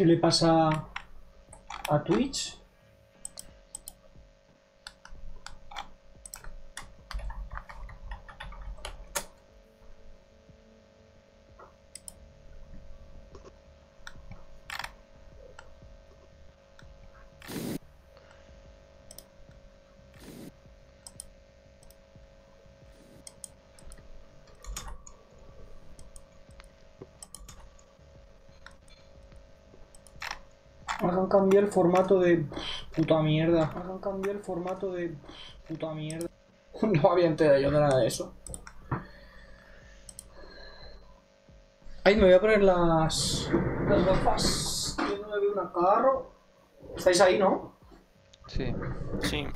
¿Qué le pasa a Twitch? Cambiar el formato de... Puta mierda. Cambiar el formato de... Puta mierda. No había enterado yo de nada de eso. Ay, me voy a poner las... Las gafas. Yo no me veo una carro. ¿Estáis ahí, no? Sí. Sí.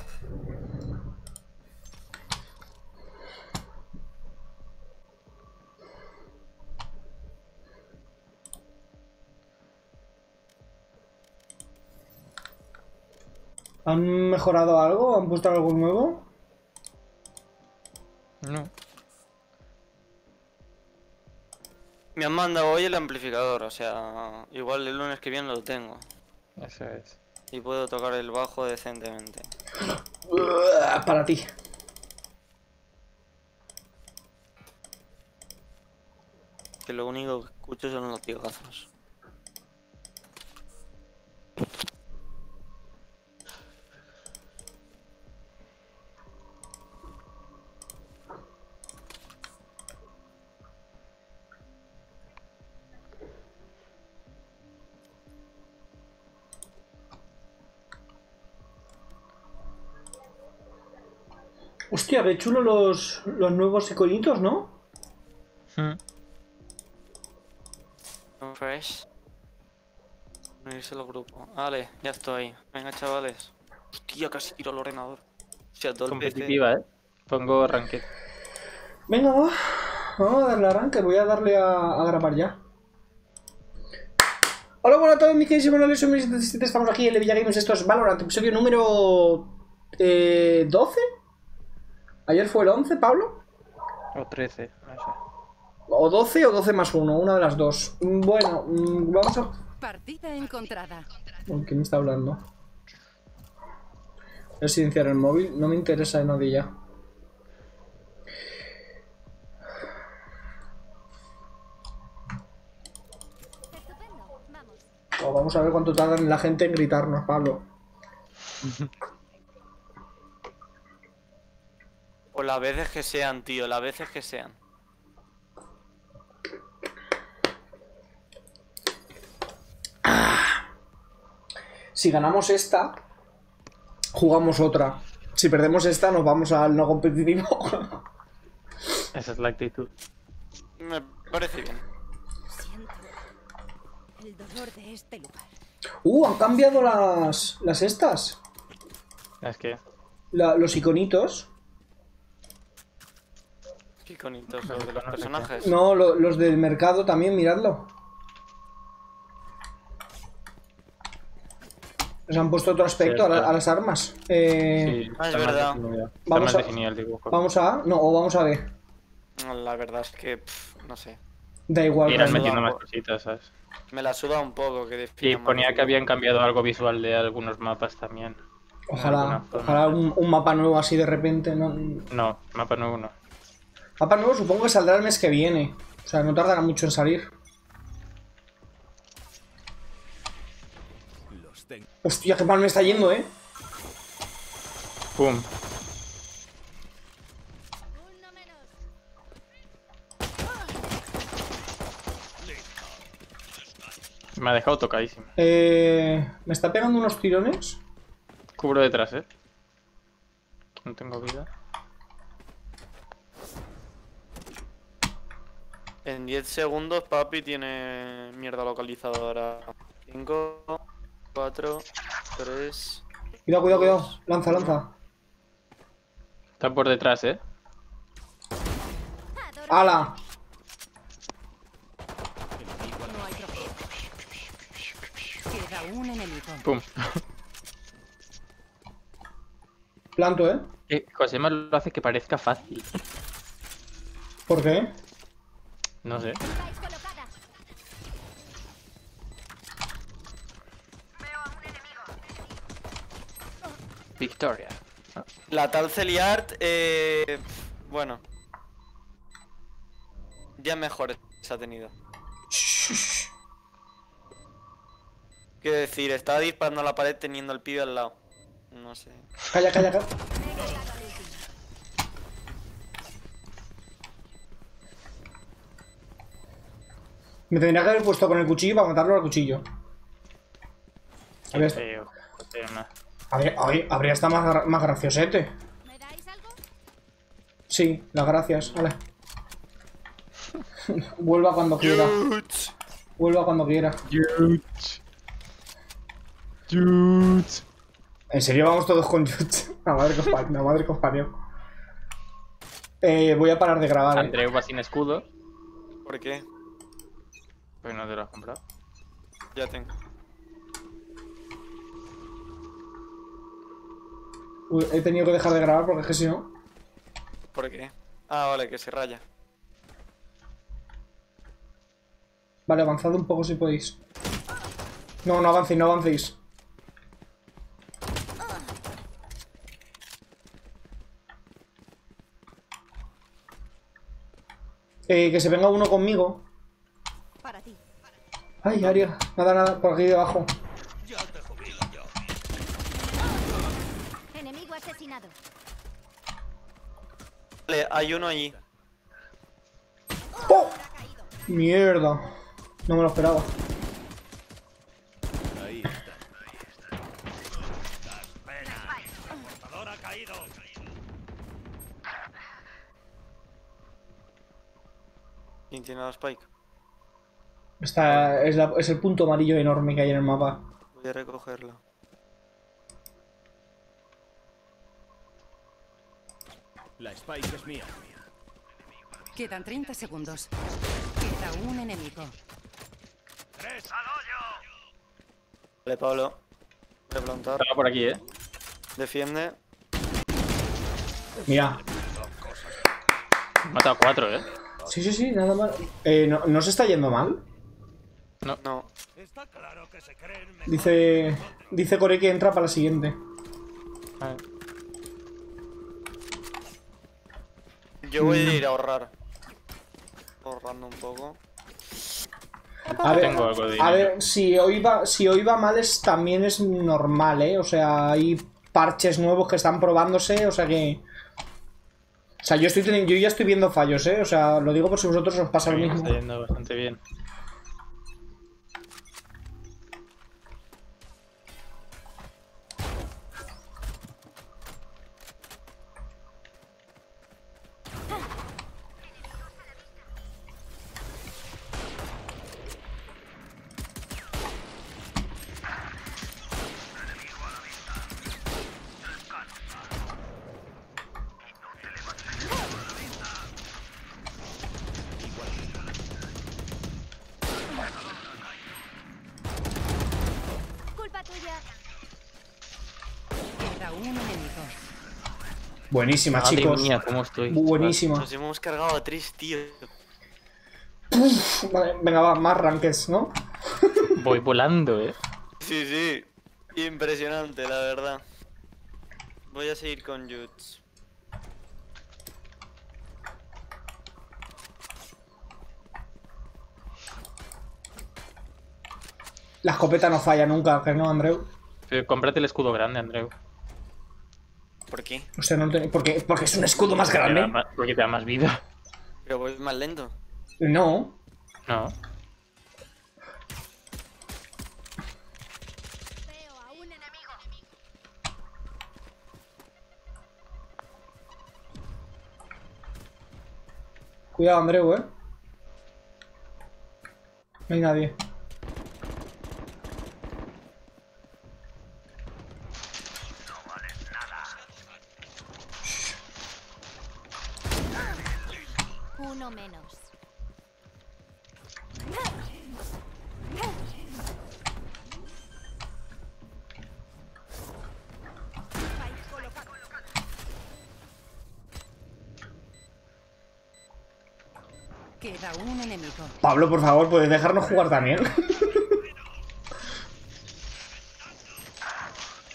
¿Han mejorado algo? ¿Han puesto algo nuevo? No. Me han mandado hoy el amplificador, o sea, igual el lunes que viene lo tengo. Eso es. Y puedo tocar el bajo decentemente. Para ti. Que lo único que escucho son los piegazos. Hostia, qué chulo los, los nuevos iconitos, ¿no? Hmm. Un Fresh. Unirse al grupo. Vale, ya estoy. Venga, chavales. Hostia, casi tiro el ordenador. O sea, todo el PC. Competitiva, ¿eh? Pongo ranked. Venga, va. Vamos a darle arranque. Voy a darle a, a grabar ya. Hola, buenas a todos, mis queridos mortales, soy 77, estamos aquí en el Villagames, esto es Valorant, episodio número... Eh, 12? ¿Ayer fue el 11, Pablo? O 13, no sé. O 12 o 12 más 1, una de las dos. Bueno, mm, vamos a... Partida encontrada. Uy, ¿Quién me está hablando? Voy a silenciar el móvil, no me interesa de nadie ya. O vamos a ver cuánto tardan la gente en gritarnos, Pablo. O las veces que sean, tío, las veces que sean. Si ganamos esta, jugamos otra. Si perdemos esta, nos vamos al no competitivo. Esa es la actitud. Me parece bien. Siento el dolor de este lugar. uh, han cambiado las, las estas. Es que. La- los iconitos. Qué iconitos los de los personajes. No, lo- los del mercado también, miradlo. Les han puesto otro aspecto a, la- a las armas. Eh, Sí, Ah, es verdad. Vamos a-. ¿Vamos a A? No, o vamos a B. La verdad es que, pff, no sé. Da igual. Irán metiendo más cositas, ¿sabes? Me la suda un poco que Y ponía que habían cambiado algo visual de algunos mapas también. Ojalá, ojalá un, un mapa nuevo así de repente. ¿no? No, mapa nuevo no. Mapa nuevo supongo que saldrá el mes que viene. O sea, no tardará mucho en salir. Hostia, qué mal me está yendo, eh. ¡Pum! Me ha dejado tocadísimo. Eh, me está pegando unos tirones. Cubro detrás, ¿eh? No tengo vida. En 10 segundos, papi tiene mierda localizadora. 5, 4, 3. Cuidado, cuidado, cuidado. Lanza, lanza. Está por detrás, ¿eh? ¡Hala! Un enemigo. ¡Pum! Planto, ¿eh? Eh, Josema lo hace que parezca fácil. ¿Por qué? No sé. Victoria. La tal Celiart, eh, bueno. Ya mejores ha tenido. Quiero decir, estaba disparando a la pared teniendo al pibe al lado. No sé. Calla, calla, calla. Me tendría que haber puesto con el cuchillo para matarlo al cuchillo. Habría, no. habría, habría- habría estado más, más graciosete. ¿Me dais algo? Sí, las gracias. Vale. Vuelva cuando quiera. Vuelva cuando quiera. En serio, vamos todos con Jutz. La madre que la madre que. Eh, voy a parar de grabar. eh. Andreu va sin escudo. ¿Por qué? No te lo has comprado. Ya tengo. Uy, He tenido que dejar de grabar porque es que si no. ¿Por qué? Ah, vale, que se raya. Vale, avanzad un poco si podéis. No, no avancéis, no avancéis. Eh, que se venga uno conmigo. Ay, Aria. Nada, nada, por aquí debajo. Enemigo asesinado. Vale, hay uno allí. ¡Oh! Mierda. No me lo esperaba. ¿Quién tiene la spike? Esta es, la- es el punto amarillo enorme que hay en el mapa. Voy a recogerla. La Spike es mía. Quedan 30 segundos. Queda un enemigo. Vale, Pablo. Voy a plantar. Estaba por aquí, eh. Defiende. Mira. He matado a cuatro, eh. Sí, sí, sí, nada mal. Eh, ¿no, ¿no se está yendo mal? No. Está claro que se creen mejor. Dice. Dice Core que entra para la siguiente. A ver. Yo voy a ir a ahorrar. Ahorrando un poco. A ver, Tengo algo de a dinero. ver si, hoy va, si hoy va mal es, también es normal, ¿eh? O sea, hay parches nuevos que están probándose, o sea que... O sea, yo, estoy teniendo, yo ya estoy viendo fallos, ¿eh? O sea, lo digo por si vosotros os pasa lo mismo. está yendo bastante bien. Buenísima, Madre chicos. mía, cómo estoy. Buenísima. Nos hemos cargado a tres, tío. Vale, venga, va, más rankeds, ¿no? Voy volando, eh. Sí, sí. Impresionante, la verdad. Voy a seguir con Jutz. La escopeta no falla nunca, que no, Andreu. Pero cómprate el escudo grande, Andreu. ¿Por qué? O sea, no te- porque, porque es un escudo más te grande. más- Porque te da más vida. Pero voy más lento. No. No. Veo a un enemigo. Cuidado, Andreu, ¿eh? No hay nadie. Pablo, por favor, ¿puedes dejarnos jugar también?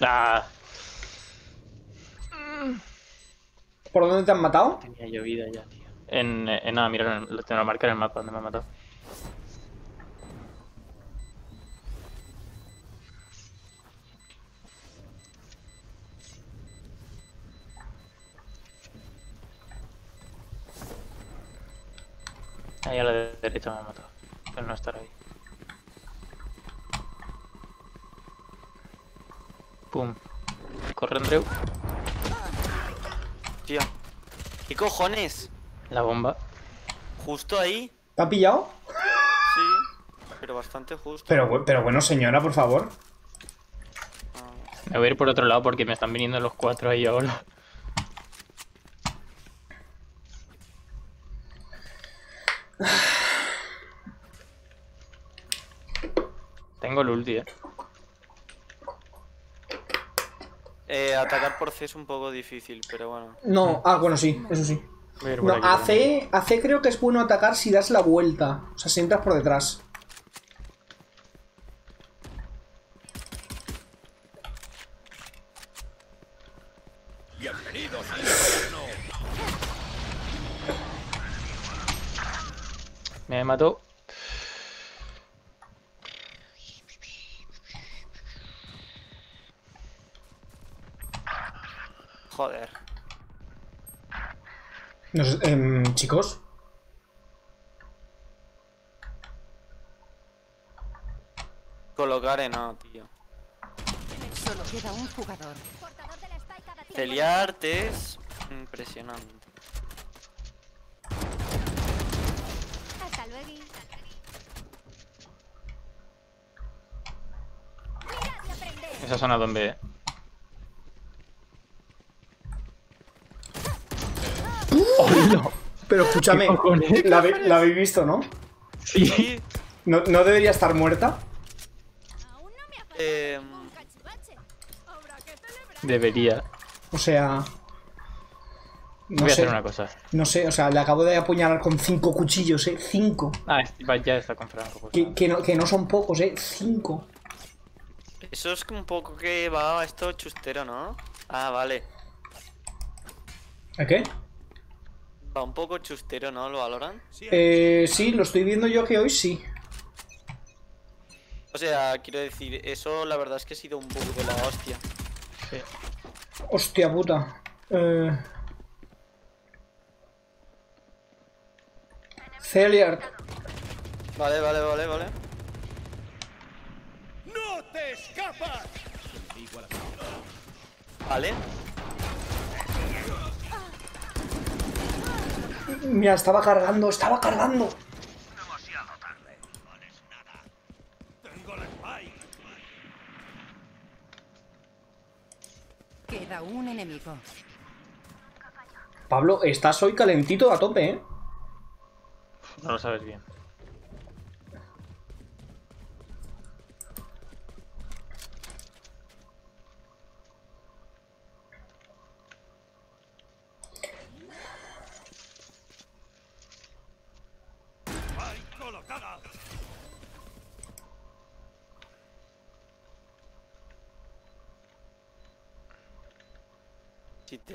ah. ¿Por dónde te han matado? Tenía llovida ya, tío. En, eh, en nada, mira, lo tengo marcado en el mapa donde me han matado. Cojones? La bomba. Justo ahí. ¿Te ha pillado? Sí. Pero bastante justo. Pero, bu- pero bueno, señora, por favor. Me voy a ir por otro lado porque me están viniendo los cuatro ahí ahora. Tengo el ulti, eh. Eh, atacar por C es un poco difícil, pero bueno. No, ah, bueno, sí, eso sí. No, a. C, a C creo que es bueno atacar si das la vuelta. O sea, si entras por detrás. No sé, em, chicos. Colocar en no, tío. Solo queda un jugador. Celiarte es impresionante. Hasta luego. Esa zona donde. Eh. Pero escúchame, la, habéis visto, ¿no? Sí. ¿no? no debería estar muerta? No Eh, celebrar. Debería. O sea. No Voy a sé, hacer una cosa. no sé, o sea, le acabo de apuñalar con cinco cuchillos, ¿eh? Cinco. Ah, va, ya está con Franco. pues Que, no, que no son pocos, ¿eh? Cinco. Eso es un poco que va esto chustero, ¿no? Ah, vale. ¿A qué? Va un poco chustero, ¿no? ¿Lo valoran? Eh, sí, lo estoy viendo yo que hoy sí. O sea, quiero decir, eso la verdad es que ha sido un bug de la hostia. Sí. Hostia puta. Eh... Celiard. Vale, vale, vale, vale. ¡No te escapas! Vale. Mira, estaba cargando, estaba cargando. Tengo la spike. Queda un enemigo. Pablo, estás hoy calentito a tope, ¿eh? No lo sabes bien.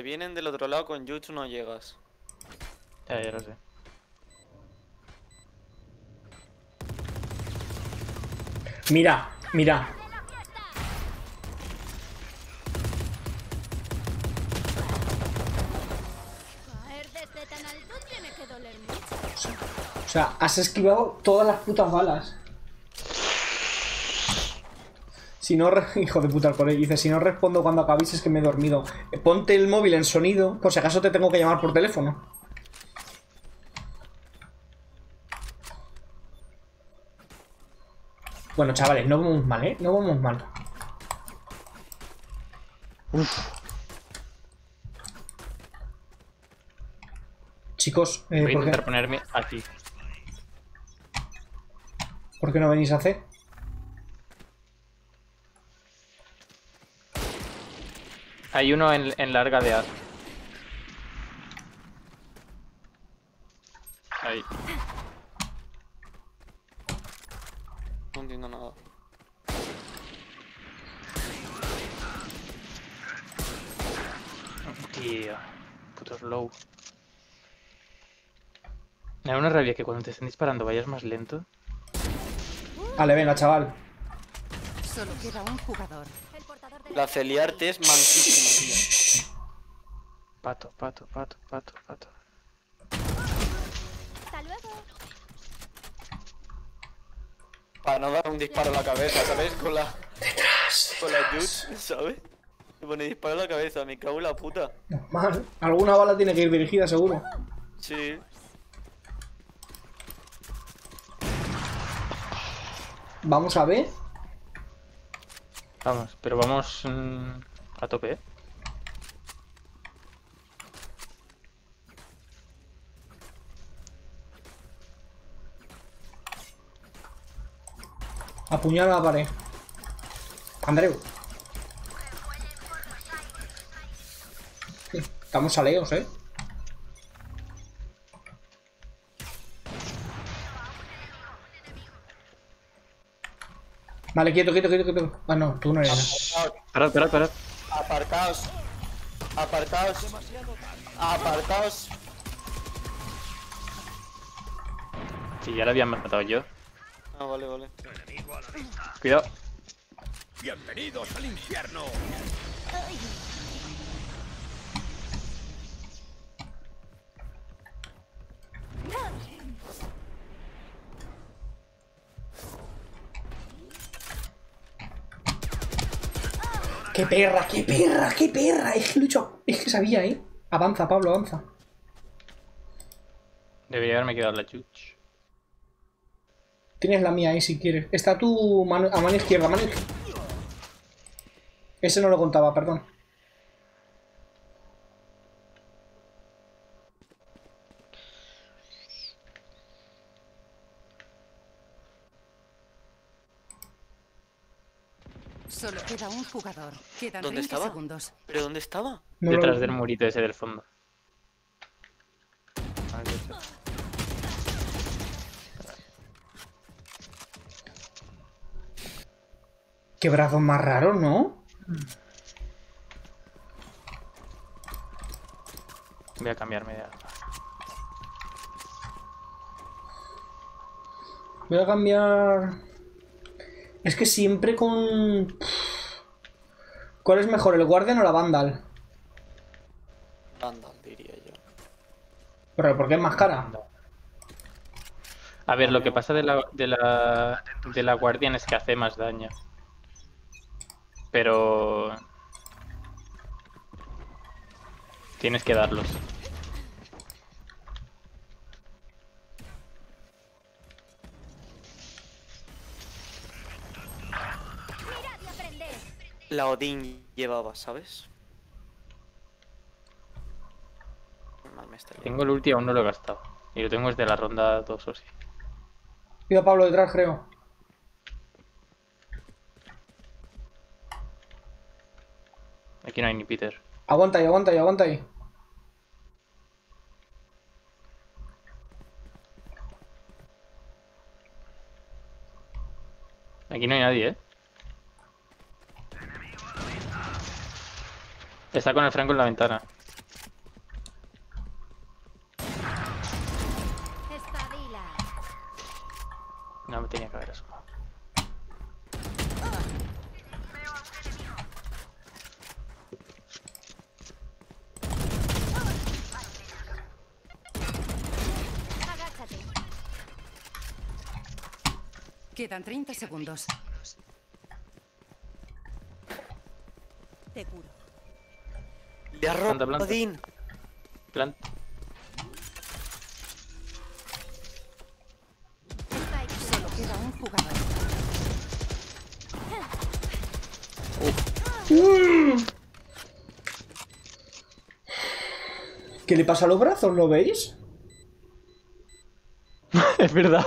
Vienen del otro lado con Jutsu no llegas. Ya, ya lo sé. Mira, mira. O sea, has esquivado todas las putas balas. Si no, hijo de puta, por ahí dice, si no respondo cuando acabéis es que me he dormido. Eh, Ponte el móvil en sonido, por si acaso te tengo que llamar por teléfono. Bueno, chavales, no vamos mal, ¿eh? No vamos mal. Chicos, eh, Voy a ¿por, intentar ponerme aquí. por qué no venís a hacer? Hay uno en, en larga de A. Ahí. No entiendo nada. Tío. puto slow. Me da una rabia que cuando te estén disparando vayas más lento. Vale, venga, chaval. Solo queda un jugador. La Celiarte es manquísima, tío. Pato, pato, pato, pato, pato. Hasta luego. Para no dar un disparo en la cabeza, ¿sabes? Con la. Con la Jutz, ¿sabes? Me pone disparo en la cabeza, me cago en la puta. Normal. Alguna bala tiene que ir dirigida, seguro. Sí. Vamos a ver. Vamos, pero vamos mm, a tope, ¿eh? Apuñala la pared. Andreu. Estamos a leos, eh. Vale, quieto, quieto, quieto, quieto. Ah, no, tú no eres. Parad, parad, parad. Aparcaos. Aparcaos. Aparcaos. Sí, ya la habían matado yo. Ah, vale, vale. Cuidado. Bienvenidos al infierno. ¡Qué perra, qué perra, qué perra! Es que lucho. Es que sabía, eh. Avanza, Pablo, avanza. Debería haberme quedado la chuch. Tienes la mía ahí si quieres. Está tu mano, a mano izquierda, mano izquierda. Ese no lo contaba, perdón. Solo queda un jugador. Quedan ¿Dónde 30 estaba? segundos. ¿Pero dónde estaba? No Detrás lo- del murito ese del fondo. Qué brazo más raro, ¿no? Voy a cambiarme de arma. Voy a cambiar... Es que siempre con... ¿Cuál es mejor, el Guardian o la Vandal? Vandal, diría yo. Pero ¿por qué es más cara? A ver, lo que pasa de la, de la, de la Guardian es que hace más daño. Pero... Tienes que darlos. La Odín llevaba, ¿sabes? Mal me está yendo. Tengo el ulti, aún no lo he gastado. Y lo tengo desde la ronda 2 o sí. Pido a Pablo detrás, creo. Aquí no hay ni Peter. Aguanta ahí, aguanta ahí, aguanta ahí. Aquí no hay nadie, ¿eh? Está con el Franco en la ventana. Espabila. No me tenía que haber asomado. Quedan 30 segundos. Te curo. Ha Planta, planta. Odín. Plan- Spike. Solo queda un jugador. ¿Qué le pasa a los brazos? ¿Lo veis? es verdad.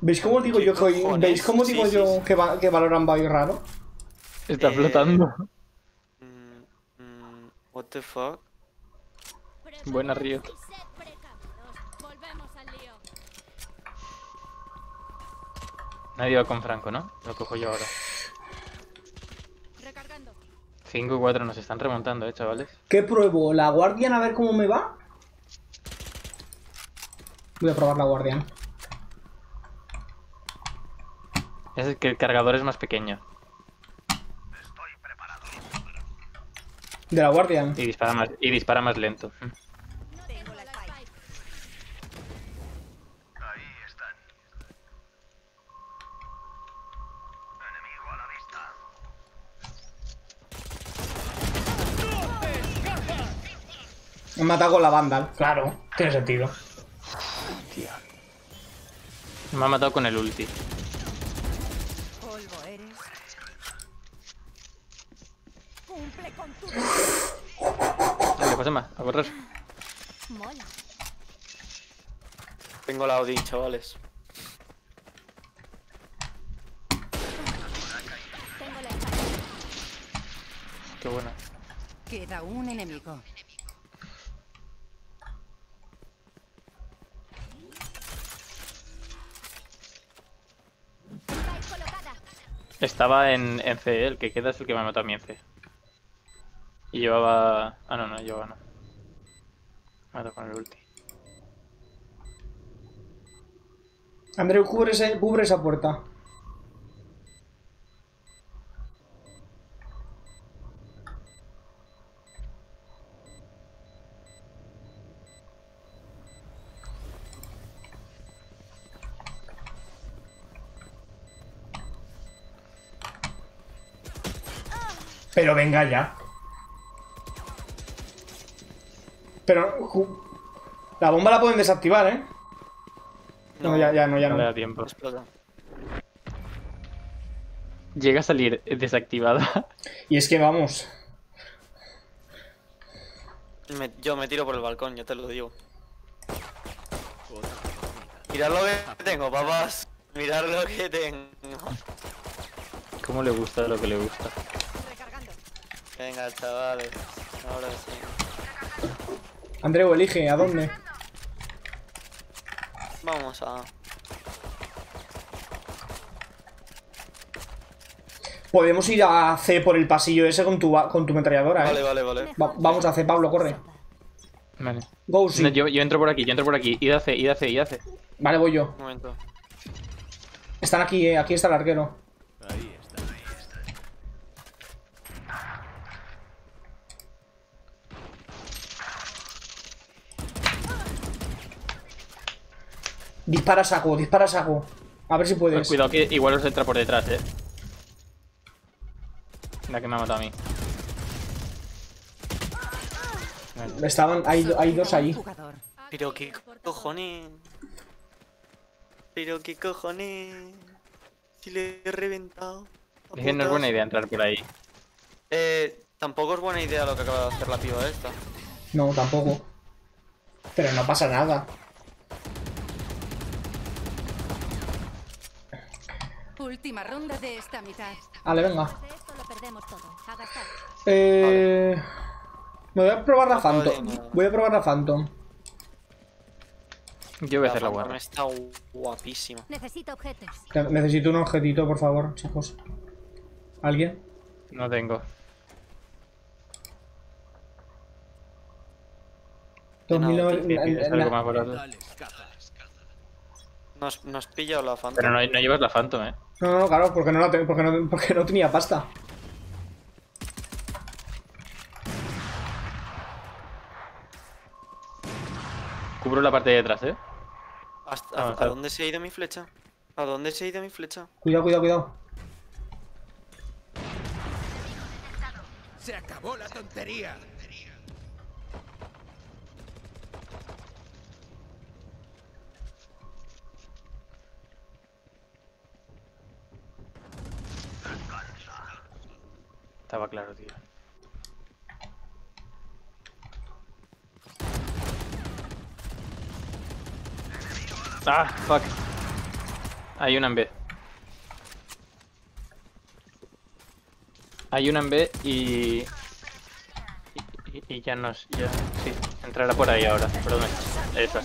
¿Veis cómo digo yo que? ¿Veis cómo Sí, digo sí, yo sí. que, va, que Valorant va a ir raro? Está Eh, flotando. What the fuck? Buena Río. Nadie va con Franco, ¿no? Lo cojo yo ahora. Recargando. 5 y 4 nos están remontando, eh, chavales. ¿Qué pruebo? ¿La Guardian a ver cómo me va? Voy a probar la Guardian. Es que el cargador es más pequeño De la Guardian. y dispara más, y dispara más lento. Tengo la spike. Ahí están. Enemigo a la vista. Me mata con la Vandal. Claro, tiene sentido. Me ha matado con el ulti. Polvo eres. Cumple con tu Más, a correr. mola. Tengo la Audi, chavales. Tengo la. Qué buena. Queda un enemigo. Estaba en, en C, el que queda es el que me ha matado a mí en C. Y llevaba... Ah, no, no, llevaba no. Matado con el ulti. Andreu, cubre, ese- cubre esa puerta. Pero venga ya. Pero... La bomba la pueden desactivar, ¿eh? No, ya, ya, no, ya No le no. da tiempo. Explota. Llega a salir desactivada. Y es que vamos. Me- yo me tiro por el balcón, ya te lo digo. Mirad lo que tengo, papás. Mirad lo que tengo. ¿Cómo le gusta lo que le gusta? Venga, chavales. Ahora sí. Andreu, elige, ¿a dónde? Vamos a. Podemos ir a C por el pasillo ese con tu, con tu ametralladora, Vale, ¿eh? vale, vale. Va- vamos a C, Pablo, corre. Vale. Go, sí. No, yo, yo entro por aquí, yo entro por aquí. Id a C, id a C, id a C. Vale, voy yo. Un momento. Están aquí, eh. Aquí está el arquero. Dispara saco, dispara saco. A ver si puedes. Cuidado que igual os entra por detrás, eh. La que me ha matado a mí. Estaban, hay, hay dos ahí. Pero qué cojones. Pero qué cojones. Si le he reventado. Es que no es buena idea entrar por ahí. Eh, tampoco es buena idea lo que acaba de hacer la piba esta. No, tampoco. Pero no pasa nada. Última ronda de esta mitad. Vale, venga. De esto lo perdemos todo. A gastar. Eh... Me voy a probar la Phantom. Voy a probar la Phantom. Yo voy a hacer la Phantom guarda. Está guapísima. Necesito objetos. Necesito un objetito, por favor, chicos. ¿Alguien? No tengo. Nos, nos pillado la Phantom. Pero no, no llevas la Phantom, eh. No, no, claro, porque no, la te- porque no, porque no tenía pasta. Cubro la parte de detrás, eh. Hasta- Ah, ¿A, a claro. dónde se ha ido mi flecha? ¿A dónde se ha ido mi flecha? Cuidado, cuidado, cuidado. Se acabó la tontería. Estaba claro, tío. Ah, fuck. Hay una en B. Hay una en B y... Y, y- ya nos... Ya, sí, entrará por ahí ahora. Perdón. Esa.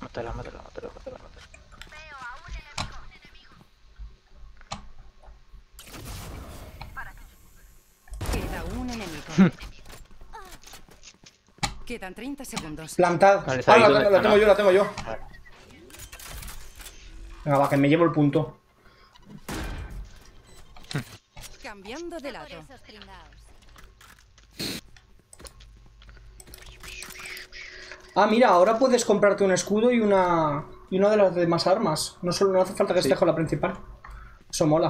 Mátala, mátala, mátala, mátala. Quedan 30 segundos. Plantad. Vale, Ah, ¿sabéis la, tengo yo, la tengo yo. Vale. Venga, va, que me llevo el punto. Cambiando de lado. Ah, mira, ahora puedes comprarte un escudo y una. y una de las demás armas. No solo no hace falta que Sí. estés con la principal. Eso mola.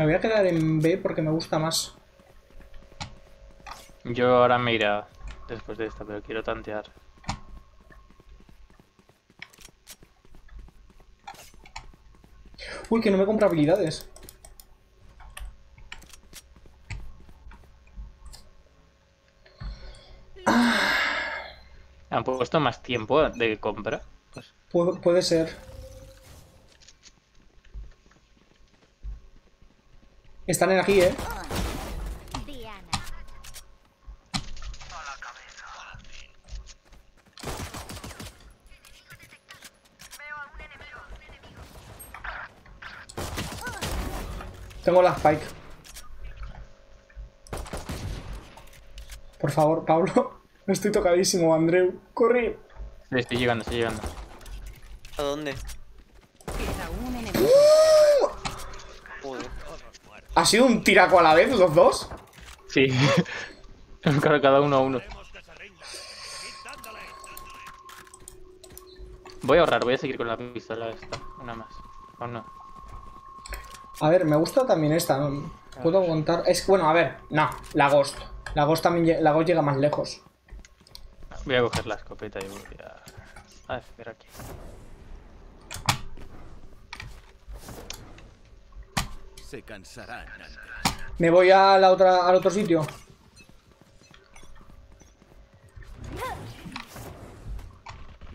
Me voy a quedar en B porque me gusta más. Yo ahora me iré después de esta, pero quiero tantear. Uy, que no me compra habilidades. Han puesto más tiempo de compra. Pues Pu- puede ser. Están en aquí, ¿eh? Diana. Tengo la Spike. Por favor, Pablo. Estoy tocadísimo, Andreu. Corre. Sí, estoy llegando, estoy llegando. ¿A dónde? Queda un enemigo. Joder. ¿Ha sido un tiraco a la vez los dos? Sí. Cada cada uno a uno. Voy a ahorrar, voy a seguir con la pistola esta. Una más. O no. A ver, me gusta también esta. ¿no? Puedo contar. Es que, bueno, a ver. No, la Ghost. La Ghost también la Ghost llega más lejos. Voy a coger la escopeta y voy a... A hacer aquí. Se cansarán. Me voy a la otra, al otro sitio.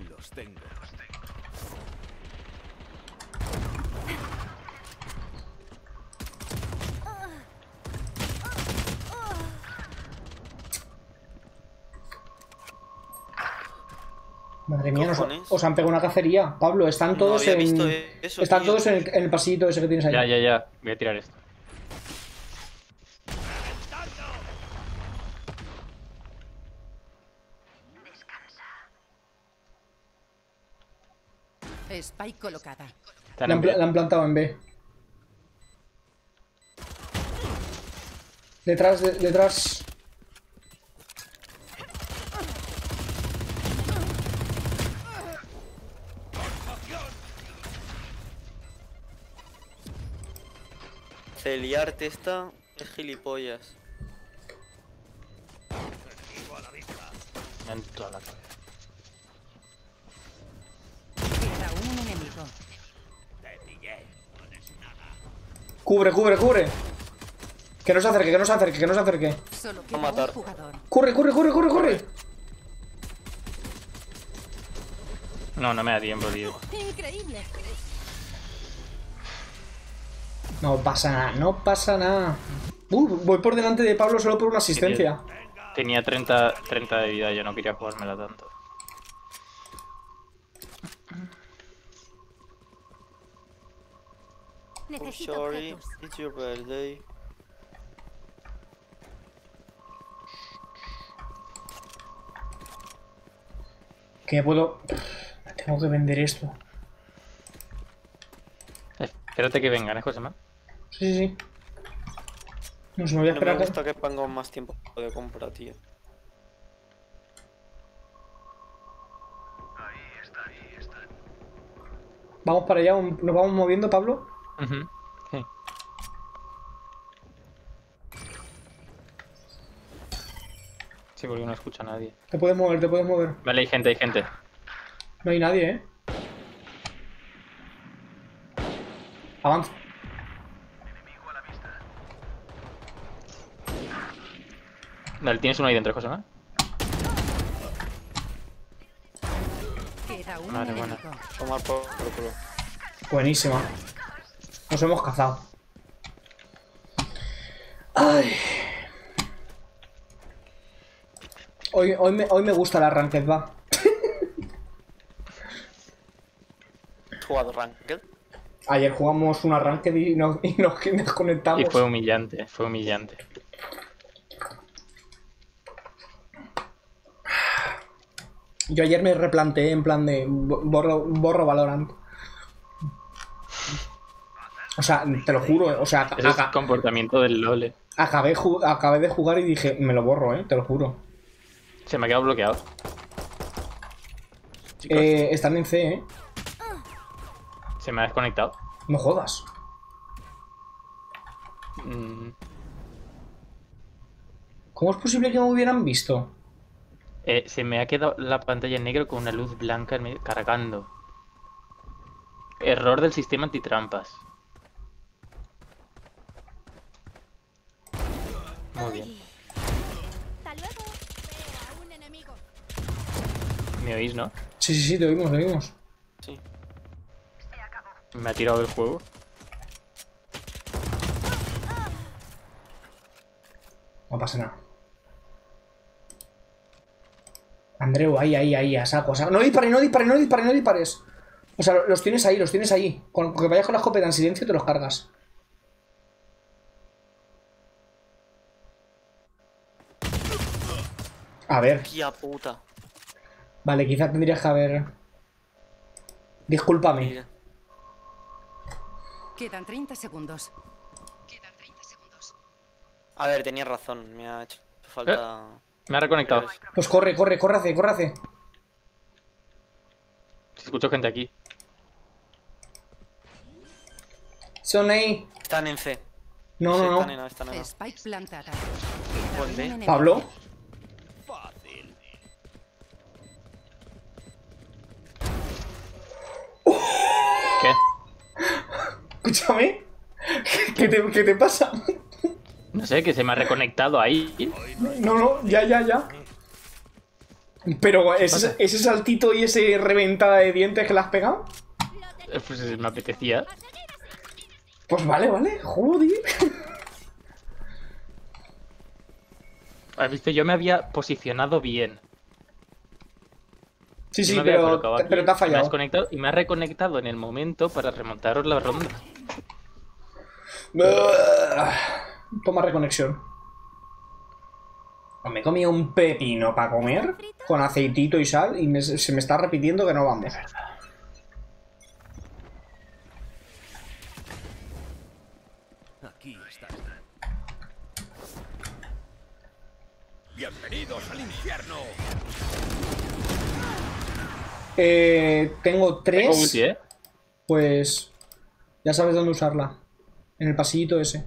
Los tengo. Madre mía, nos- Cojones. os han pegado una cacería. Pablo, están todos en. eso, están tío. todos en el, en el pasillito ese que tienes ahí. Ya, ya, ya. Voy a tirar esto. Spike colocada. La han, la plantado en B. Detrás, de- detrás. Celiarte esta es gilipollas. Me han toda la cabeza. Queda un enemigo. Cubre, cubre, cubre. Que no se acerque, que no se acerque, que no se acerque. Solo a queda matar. Corre, corre, corre, corre, corre. No, no me da tiempo, tío. Increíble. No pasa nada, no pasa nada. Uh, voy por delante de Pablo solo por una asistencia. Tenía 30, 30 de vida, yo no quería jugármela tanto. Oh, Necesito sorry, objetos. it's your birthday. Que puedo. Tengo que vender esto. Espérate que vengan, ¿eh, Josema? Sí, sí, sí. No se me voy a No esperar. que- gusta que pongan más tiempo de compra, tío. Vamos para allá, nos vamos moviendo, Pablo. Sí, porque no escucha a nadie. Te puedes mover, te puedes mover. Vale, hay gente, hay gente. No hay nadie, ¿eh? Avanza. Vale, tienes uno ahí dentro, un Vale, bueno. enemigo. Tomar por culo. Buenísima. Nos hemos cazado. Ay. Hoy, hoy, me, hoy me gusta la ranked, va. ¿Jugado Ranked? Ayer jugamos un arranque y nos, y nos desconectamos. Y fue humillante, fue humillante. Yo ayer me replanteé en plan de bo- borro, borro Valorant. O sea, te lo juro, eh, o sea, es el comportamiento del LOL. acabé, ju- acabé de jugar y dije, me lo borro, eh, te lo juro. Se me ha quedado bloqueado. Chicos, Eh, están en C, eh. se me ha desconectado. No jodas. Mm, ¿Cómo es posible que me hubieran visto? Eh, se me ha quedado la pantalla en negro con una luz blanca en medio- cargando. Error del sistema antitrampas. Muy bien. ¿Me oís, no? Sí, sí, sí, te oímos, te oímos. Sí. Me ha tirado del juego. No pasa nada. Andreu, ahí, ahí, ahí, a saco, a saco. No dispares, no dispares, no dispares, no dispares. O sea, los tienes ahí, los tienes ahí. Con que vayas con la escopeta en silencio te los cargas. A ver, Tía puta. vale, quizá tendrías que haber... Discúlpame. Mira. Quedan 30 segundos. Quedan 30 segundos. A ver, tenía razón. Me ha hecho falta. Me ha reconectado. Pues corre, corre, córrase. Si escucho gente aquí. Son ahí. Están en C. No, Sí, no, Están en no. A, están en A. Spike plantada. Enemigo. Pablo. Fácil. ¿Qué? Escúchame. ¿Qué te, qué te pasa? No sé, que se me ha reconectado ahí. No, no, ya, ya, ya. Pero ese, ese saltito y ese reventada de dientes que le has pegado. Eh, Pues eh, me apetecía. Pues vale, vale. Joder. Has visto, yo me había posicionado bien. Sí, sí, pero, pero te ha Me has fallado. conectado y me ha reconectado en el momento para remontaros la ronda. Toma reconexión. Me he comido un pepino para comer con aceitito y sal y me- se me está repitiendo que no vamos. Aquí está. Bienvenidos al infierno. Eh, tengo Tengo tres. ulti, ¿eh? Pues ya sabes dónde usarla. En el pasillito ese.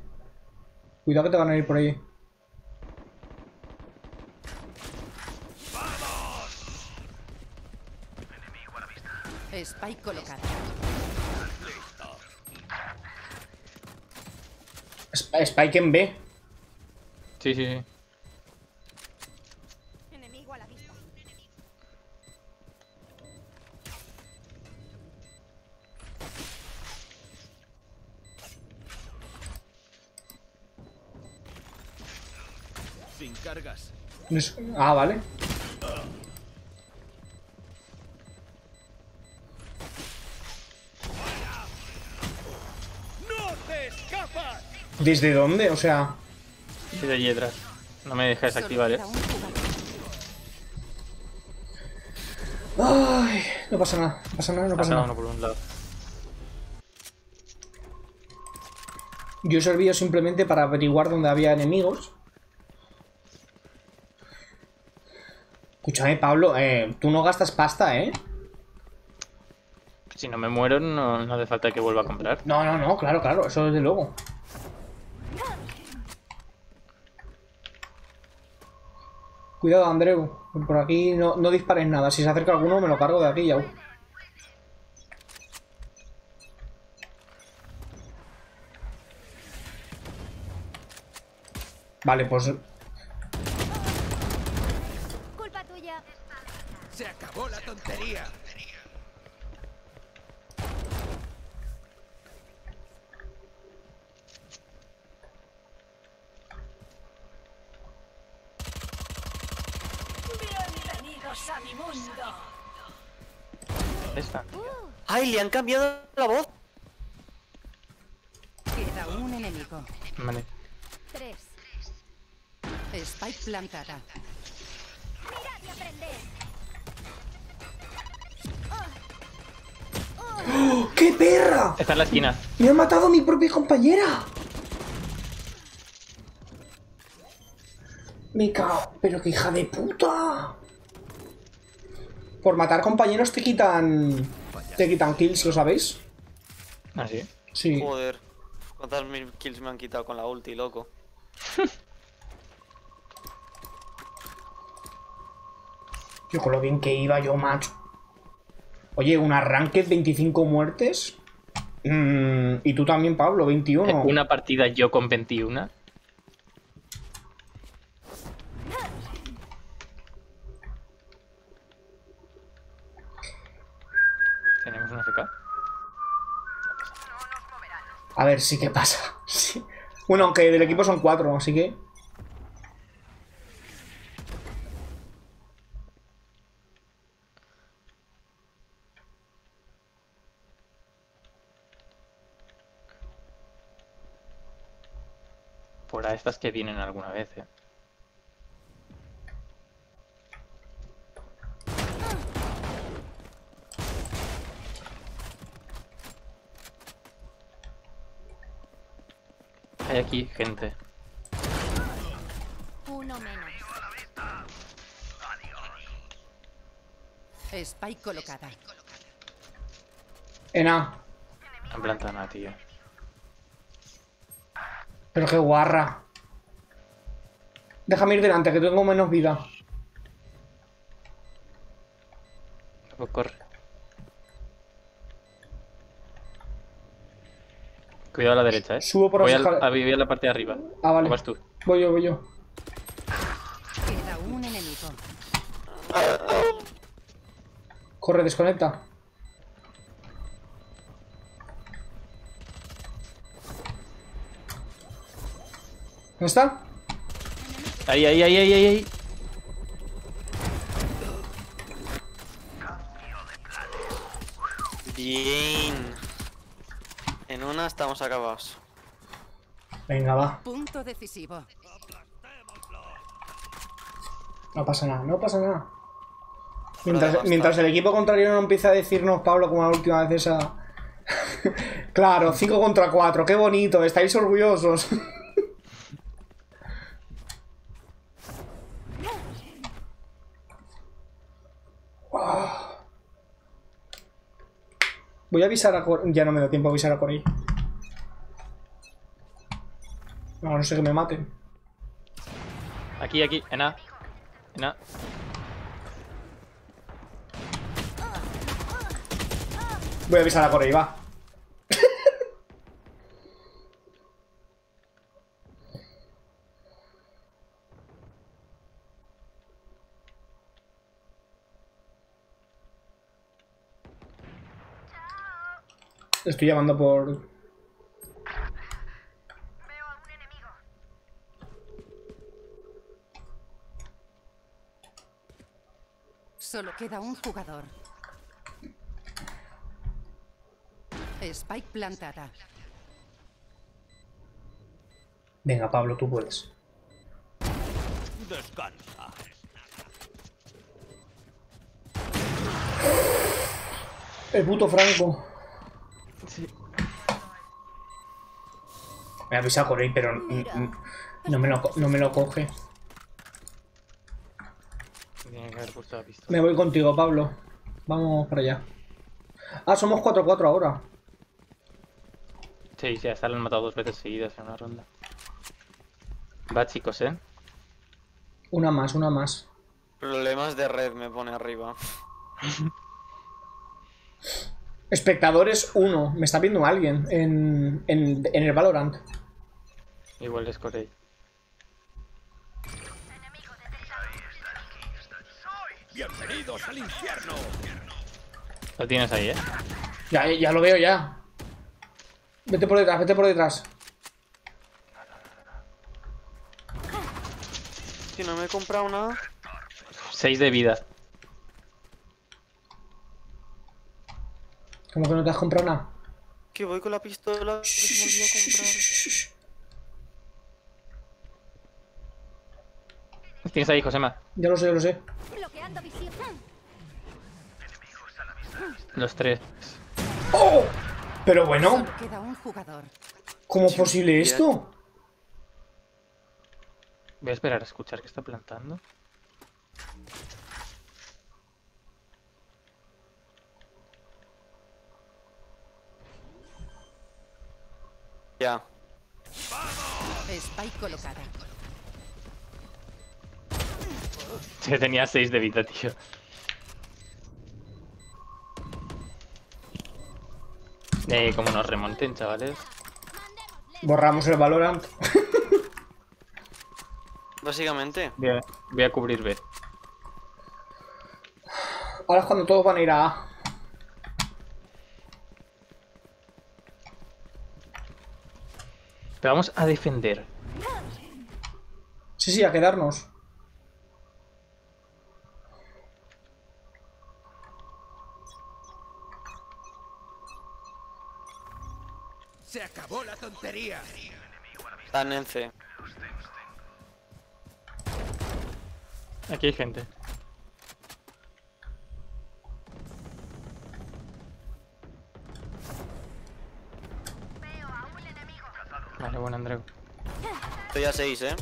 Cuidado que te van a ir por ahí. Spike colocada. Sp- Spike en B. Sí, sí, sí. No es- Ah, vale. ¿Desde dónde? O sea. Sí, de allí detrás. No me deja Solo desactivar, ¿eh? Ay, no pasa nada. No pasa nada, no pasa Pasa nada. uno por un lado. Yo he servido simplemente para averiguar dónde había enemigos. Escúchame, Pablo, eh, tú no gastas pasta, ¿eh? Si no me muero, no, no hace falta que vuelva a comprar. No, no, no, claro, claro, eso desde luego. Cuidado, Andreu. Por aquí no, no dispares nada. Si se acerca alguno, me lo cargo de aquí ya. Vale, pues acabó la tontería. ¿Dónde está? ¡Ay, le han cambiado la voz! enemigo. Vale. Tres. Spike plantada. ¡Oh, ¡Qué perra! Está en la esquina. ¡Me ha matado mi propia compañera! Me cago. Pero qué hija de puta. Por matar compañeros te quitan. Te quitan kills, ¿lo sabéis? Ah, sí. Sí. Joder. ¿Cuántas mil kills me han quitado con la ulti, loco? Yo con lo bien que iba yo, macho. Oye, un arranque 25 muertes. Mm, y tú también, Pablo, 21. Una partida yo con 21. Tenemos un FK. A ver, sí que pasa. Sí. Bueno, aunque del equipo son cuatro, así que. Estas que vienen alguna vez, eh. Hay aquí gente. Uno menos. Spike colocada. En A. En plantana, tío. Pero qué guarra. Déjame ir delante, que tengo menos vida. Pues corre. Cuidado a la derecha, eh. Subo por Voy a vivir la parte de arriba. Ah, vale. ¿O vas tú? Voy yo, voy yo. Queda un enemigo. Corre, desconecta. ¿Dónde está? Ahí, ahí, ahí, ahí, ahí, ahí. Bien. En una estamos acabados. Venga, va. Punto decisivo. No pasa nada, no pasa nada. Mientras, mientras el equipo contrario no empieza a decirnos, Pablo, como la última vez esa... claro, 5 contra 4, qué bonito, estáis orgullosos. Ah. Voy a avisar a Cor... Ya no me da tiempo a avisar a Corey. No, no sé que me maten. Aquí, aquí, en A. En A. Voy a avisar a Corey, va. Estoy llamando por... Solo queda un jugador. Spike plantada. Venga, Pablo, tú puedes. Descansa. El puto Franco. Me avisa a Corey, pero no me, lo, no me lo coge. Tiene que haber puesto la pistola. Me voy contigo, Pablo. Vamos para allá. Ah, somos 4-4 ahora. Sí, sí, hasta lo han matado dos veces seguidas en una ronda. Va, chicos, eh. Una más, una más. Problemas de red me pone arriba. Espectadores 1. Me está viendo alguien en, en, en el Valorant. Igual es Corey. Bienvenidos al infierno. Lo tienes ahí, eh. Ya, ya lo veo, ya. Vete por detrás, vete por detrás. Si no me he comprado nada. 6 de vida. ¿Cómo que no te has comprado nada? Que voy con la pistola comprar. Tienes ahí, Josema. Ya lo sé, ya lo sé. Los tres. ¡Oh! Pero bueno, Solo queda un jugador. ¿cómo es posible esto? Voy a esperar a escuchar que está plantando. Ya. Spike colocada. Se tenía 6 de vida, tío. Eh, como nos remonten, chavales. Borramos el Valorant. Básicamente. Voy a, voy a cubrir B. Ahora es cuando todos van a ir a A. Pero vamos a defender. Sí, sí, a quedarnos. Se acabó la tontería. Están en C. Aquí hay gente. Vale, bueno, Andreu. Estoy a 6, eh.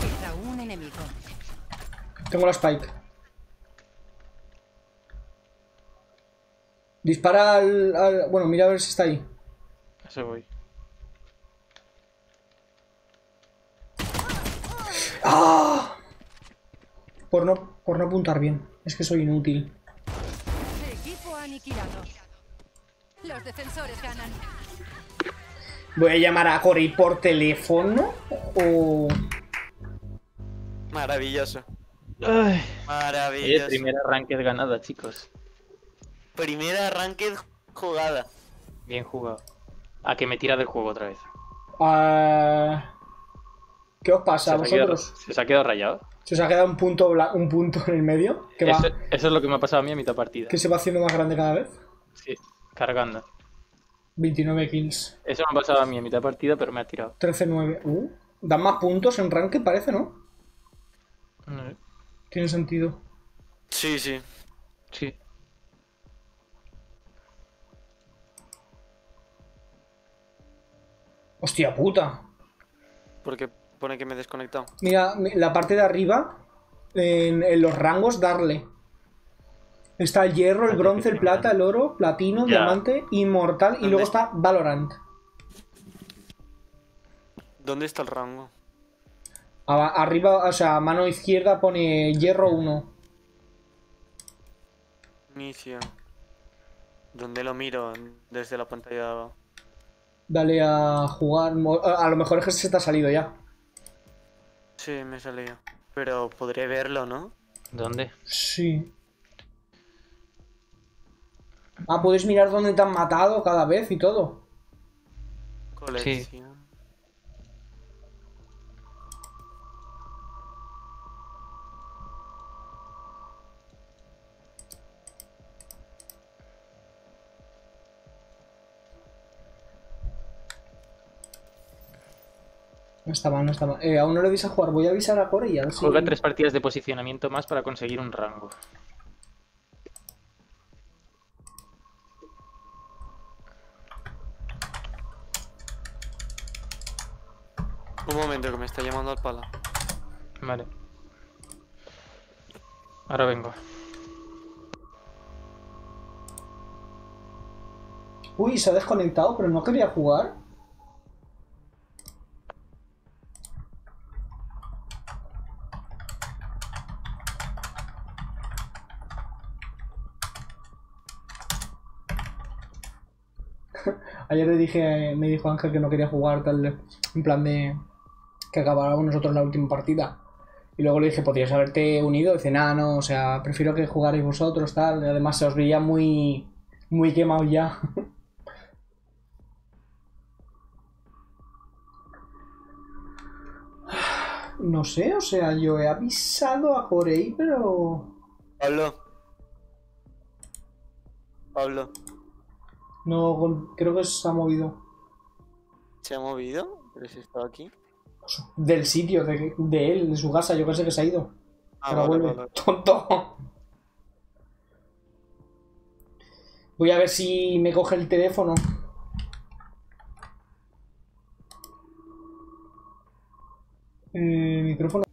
Queda un enemigo. Tengo la Spike. Dispara al, al- Bueno, mira a ver si está ahí. Eso voy. Por no, por no apuntar bien. Es que soy inútil. Equipo aniquilado. Los defensores ganan. Voy a llamar a Corey por teléfono. O. Maravilloso. Ay, Maravilloso. primera ranked ganada, chicos. Primera ranked jugada. Bien jugado. A que me tira del juego otra vez. Ah, ¿Qué os pasa a ¿Se os ha quedado- vosotros? ¿Se os ha quedado rayado? ¿Se os ha quedado un punto, bla- un punto en el medio? ¿Que, va, Eso, eso es lo que me ha pasado a mí a mitad partida. que se va haciendo más grande cada vez? Sí, cargando. 29 kills. Eso me ha pasado a mí a mitad partida, pero me ha tirado. 13-9. Uh, dan más puntos en rank, parece, ¿no? No. Tiene sentido. Sí, sí. Sí. Hostia puta. Porque pone que me he desconectado. Mira, mi- la parte de arriba, en, en los rangos, darle. Está el hierro, el bronce, el plata, el oro, platino, Ya. diamante, inmortal y luego está Valorant. ¿Dónde está el rango? Arriba, o sea, mano izquierda pone hierro 1. Inicio. ¿Dónde lo miro? Desde la pantalla de abajo. Dale a jugar. A a lo mejor es que se te ha salido ya. Sí, me salió. Pero podré verlo, ¿no? ¿Dónde? Sí. Ah, puedes mirar dónde te han matado cada vez y todo. Colección. No está mal, no está mal. Eh, aún no le vais a jugar. Voy a avisar a Core y a ver si. Juega tres partidas de posicionamiento más para conseguir un rango. Un momento que me está llamando al pala. Vale. Ahora vengo. Uy, se ha desconectado, pero no quería jugar. Ayer le dije, me dijo Ángel que no quería jugar, tal, en plan de que acabáramos nosotros la última partida. Y luego le dije, podrías haberte unido. dice, nada, no, o sea, prefiero que jugarais vosotros, tal. Y además se os veía muy, muy quemado ya. No sé, o sea, yo he avisado a Corey, pero Pablo. Pablo. No, con- creo que se ha movido. ¿Se ha movido? ¿Pero si estaba aquí? Del sitio, de, de él, de su casa, yo que sé que se ha ido. Ah, vale, vuelve. vale. Tonto. Voy a ver si me coge el teléfono. Eh, micrófono.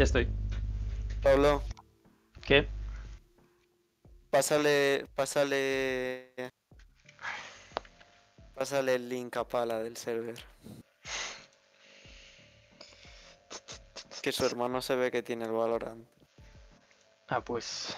Ya estoy. Pablo, ¿Qué? pásale, pásale... Pásale el link a Pala del server. Que su hermano se ve que tiene el Valorant. Ah, pues.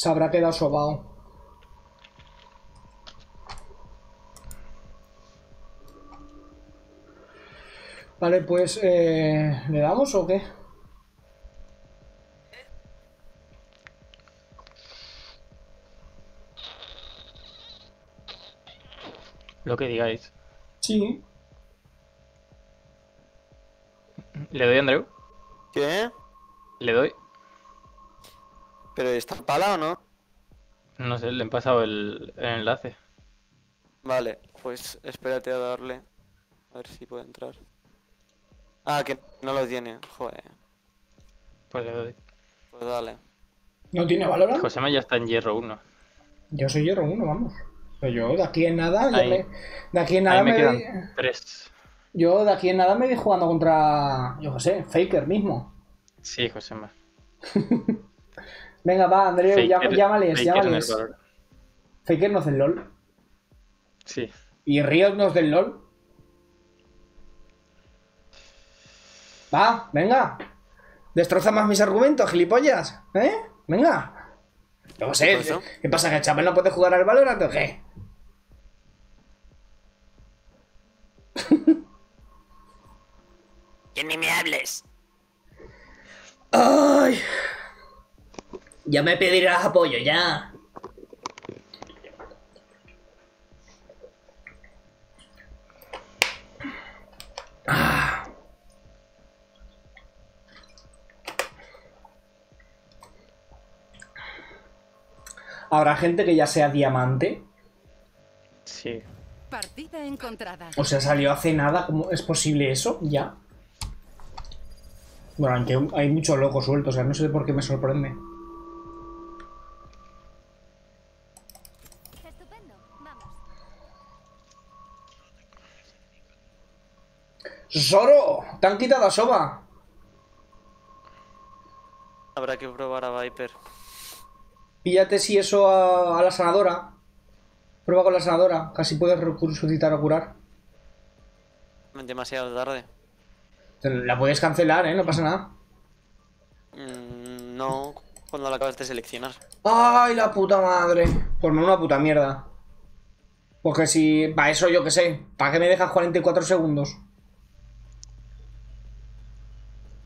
Se habrá quedado sobao. Vale, pues, eh, ¿le damos o qué? Lo que digáis. Sí. ¿Le doy a Andreu? ¿Qué? ¿Le doy? ¿Pero está Pala o no? No sé, le he pasado el, el enlace. Vale, pues espérate a darle. A ver si puede entrar. Ah, que no lo tiene. Joder. Pues le doy. Pues dale. ¿No tiene Valorant? Josema ya está en hierro 1. Yo soy hierro 1, vamos. Pero yo de aquí en nada, yo Ahí. me- de aquí en nada me me, quedan tres. yo de aquí en nada me vi jugando contra, yo qué sé, Faker mismo. Sí, Josema. Venga, va, Andreu, Faker- llámales, Faker el llámales. valor. Faker no es del LOL. Sí. ¿Y Riot no es del LOL? Va, venga. Destroza más mis argumentos, gilipollas. ¿Eh? Venga. Qué sé, ¿Qué? ¿qué pasa? ¿Que Chapel no puede jugar al Valorant o qué? ¡Que ni me hables! ¡Ay! Ya me pedirás apoyo, ya. Ah. Habrá gente que ya sea diamante. Sí. Partida encontrada. O sea, salió hace nada. ¿Cómo es posible eso? Ya. Bueno, aunque hay mucho loco suelto, o sea, no sé por qué me sorprende. Estupendo. Vamos. ¡Zoro! ¡Te han quitado a Soba! Habrá que probar a Viper. Píllate si eso a, a la sanadora. Prueba con la sanadora. Casi puedes resucitar o curar. Demasiado tarde. La puedes cancelar, ¿eh? No pasa nada. Mm, no, cuando la acabas de seleccionar. ¡Ay, la puta madre! Pues no una puta mierda. Porque si... Para eso yo que sé. ¿Para qué me dejas 44 segundos?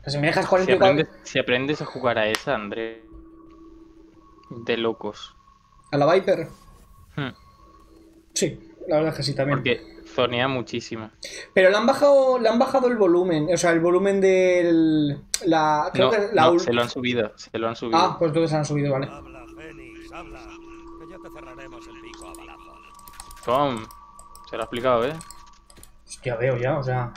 Si me dejas Si 44... aprendes, si aprendes a jugar a esa, André. De locos. ¿A la Viper? Hmm. Sí, la verdad es que sí también. Porque zonea muchísimo. Pero le han bajado, le han bajado el volumen, o sea, el volumen del la creo No, que la no, ul- se lo han subido. Se lo han subido. Ah, pues entonces han subido, vale. Habla, Fénix, habla. Que ya te cerraremos el pico a balazos. Tom, se lo ha explicado, ¿eh? Hostia, veo ya, o sea.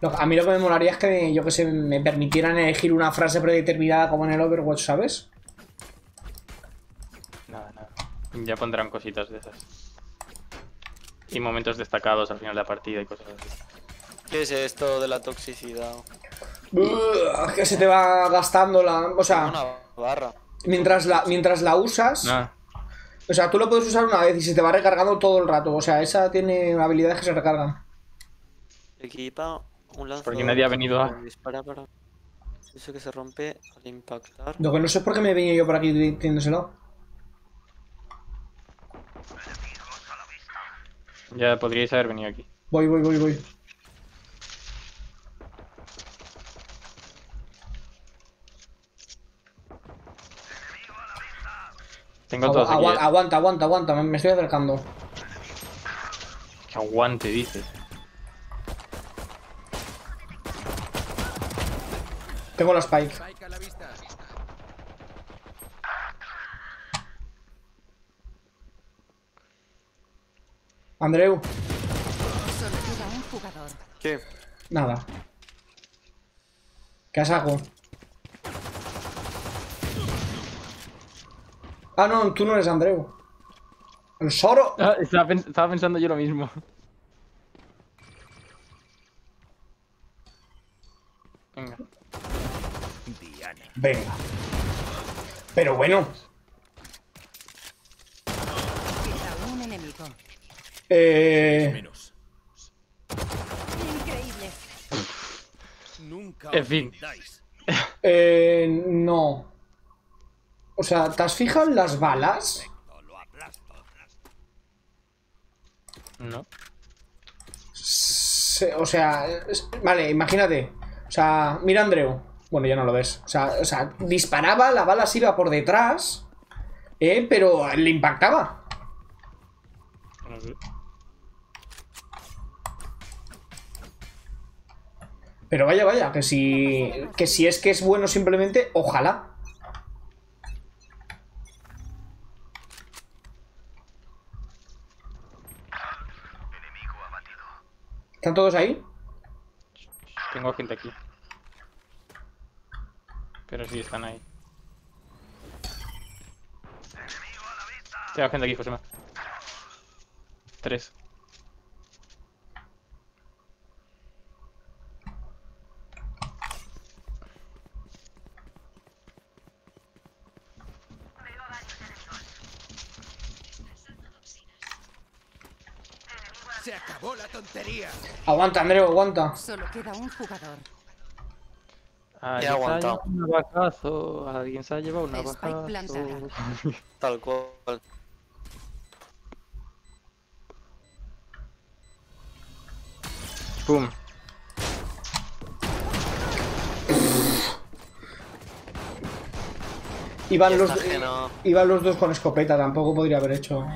Lo- a mí lo que me molaría es que, yo que sé, me permitieran elegir una frase predeterminada como en el Overwatch, ¿sabes? Nada, nada. Ya pondrán cositas de esas. Y momentos destacados al final de la partida y cosas así. ¿Qué es esto de la toxicidad? Que se te va gastando la. O sea, Una barra. mientras la, mientras la usas. Ah, O sea, tú lo puedes usar una vez y se te va recargando todo el rato. O sea, esa tiene habilidades que se recargan. Equipa un lanzador. Porque nadie ha venido a- que Dispara para. Eso que se rompe al impactar. Lo que no sé es por qué me he venido yo por aquí teniéndoselo. ya podríais haber venido aquí. Voy, voy, voy, voy. Tengo Agu- todos aquí. agua- eh. aguanta, aguanta, aguanta. Me estoy acercando. Que aguante, dices. Tengo la spike. Andreu. Solo queda un jugador. ¿Qué? Nada. ¿Qué hago? Ah, no, tú no eres Andreu. El Soro. Ah, estaba, pens- estaba pensando yo lo mismo. Venga. Diana. Venga. Pero bueno. Eh... Menos. Increíble. Nunca En fin. Eh... No. O sea, ¿te has fijado en las balas? No. Se- o sea, es- vale, imagínate. O sea, mira Andreu. Bueno, ya no lo ves. O sea, o sea, disparaba, la bala se iba por detrás. Eh, pero le impactaba. Pero vaya, vaya, que si. Que si es que es bueno simplemente, ojalá. ¿Están todos ahí? Tengo gente aquí. Pero sí están ahí. Tengo gente aquí, Josema. Tres. Se acabó la tontería. Aguanta, Andreu, aguanta. Solo queda un jugador. Alguien He se ha aguantado. llevado un navajazo. Alguien se ha llevado un navajazo. Tal cual. Pum. Iban los, ajeno. iban los dos con escopeta, tampoco podría haber hecho.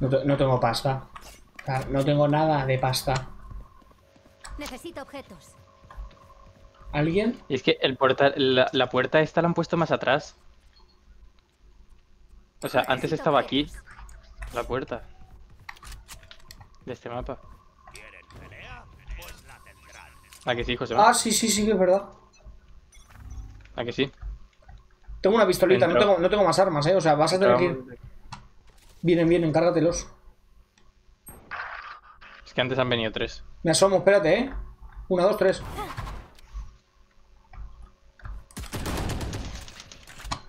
No tengo pasta. Sea, No tengo nada de pasta. Necesito objetos. ¿Alguien? Y es que el portal, la, la puerta esta la han puesto más atrás. O sea, antes estaba aquí, la puerta. De este mapa. Pues la tendrán. ¿A que sí, José? Ah, sí, sí, sí, que es verdad. ¿A que sí? Tengo una pistolita, no tengo, no tengo más armas, eh. O sea, vas a tener que ir. Vienen, vienen, cárgatelos. Es que antes han venido tres. Me asomo, espérate, eh. Una, dos, tres.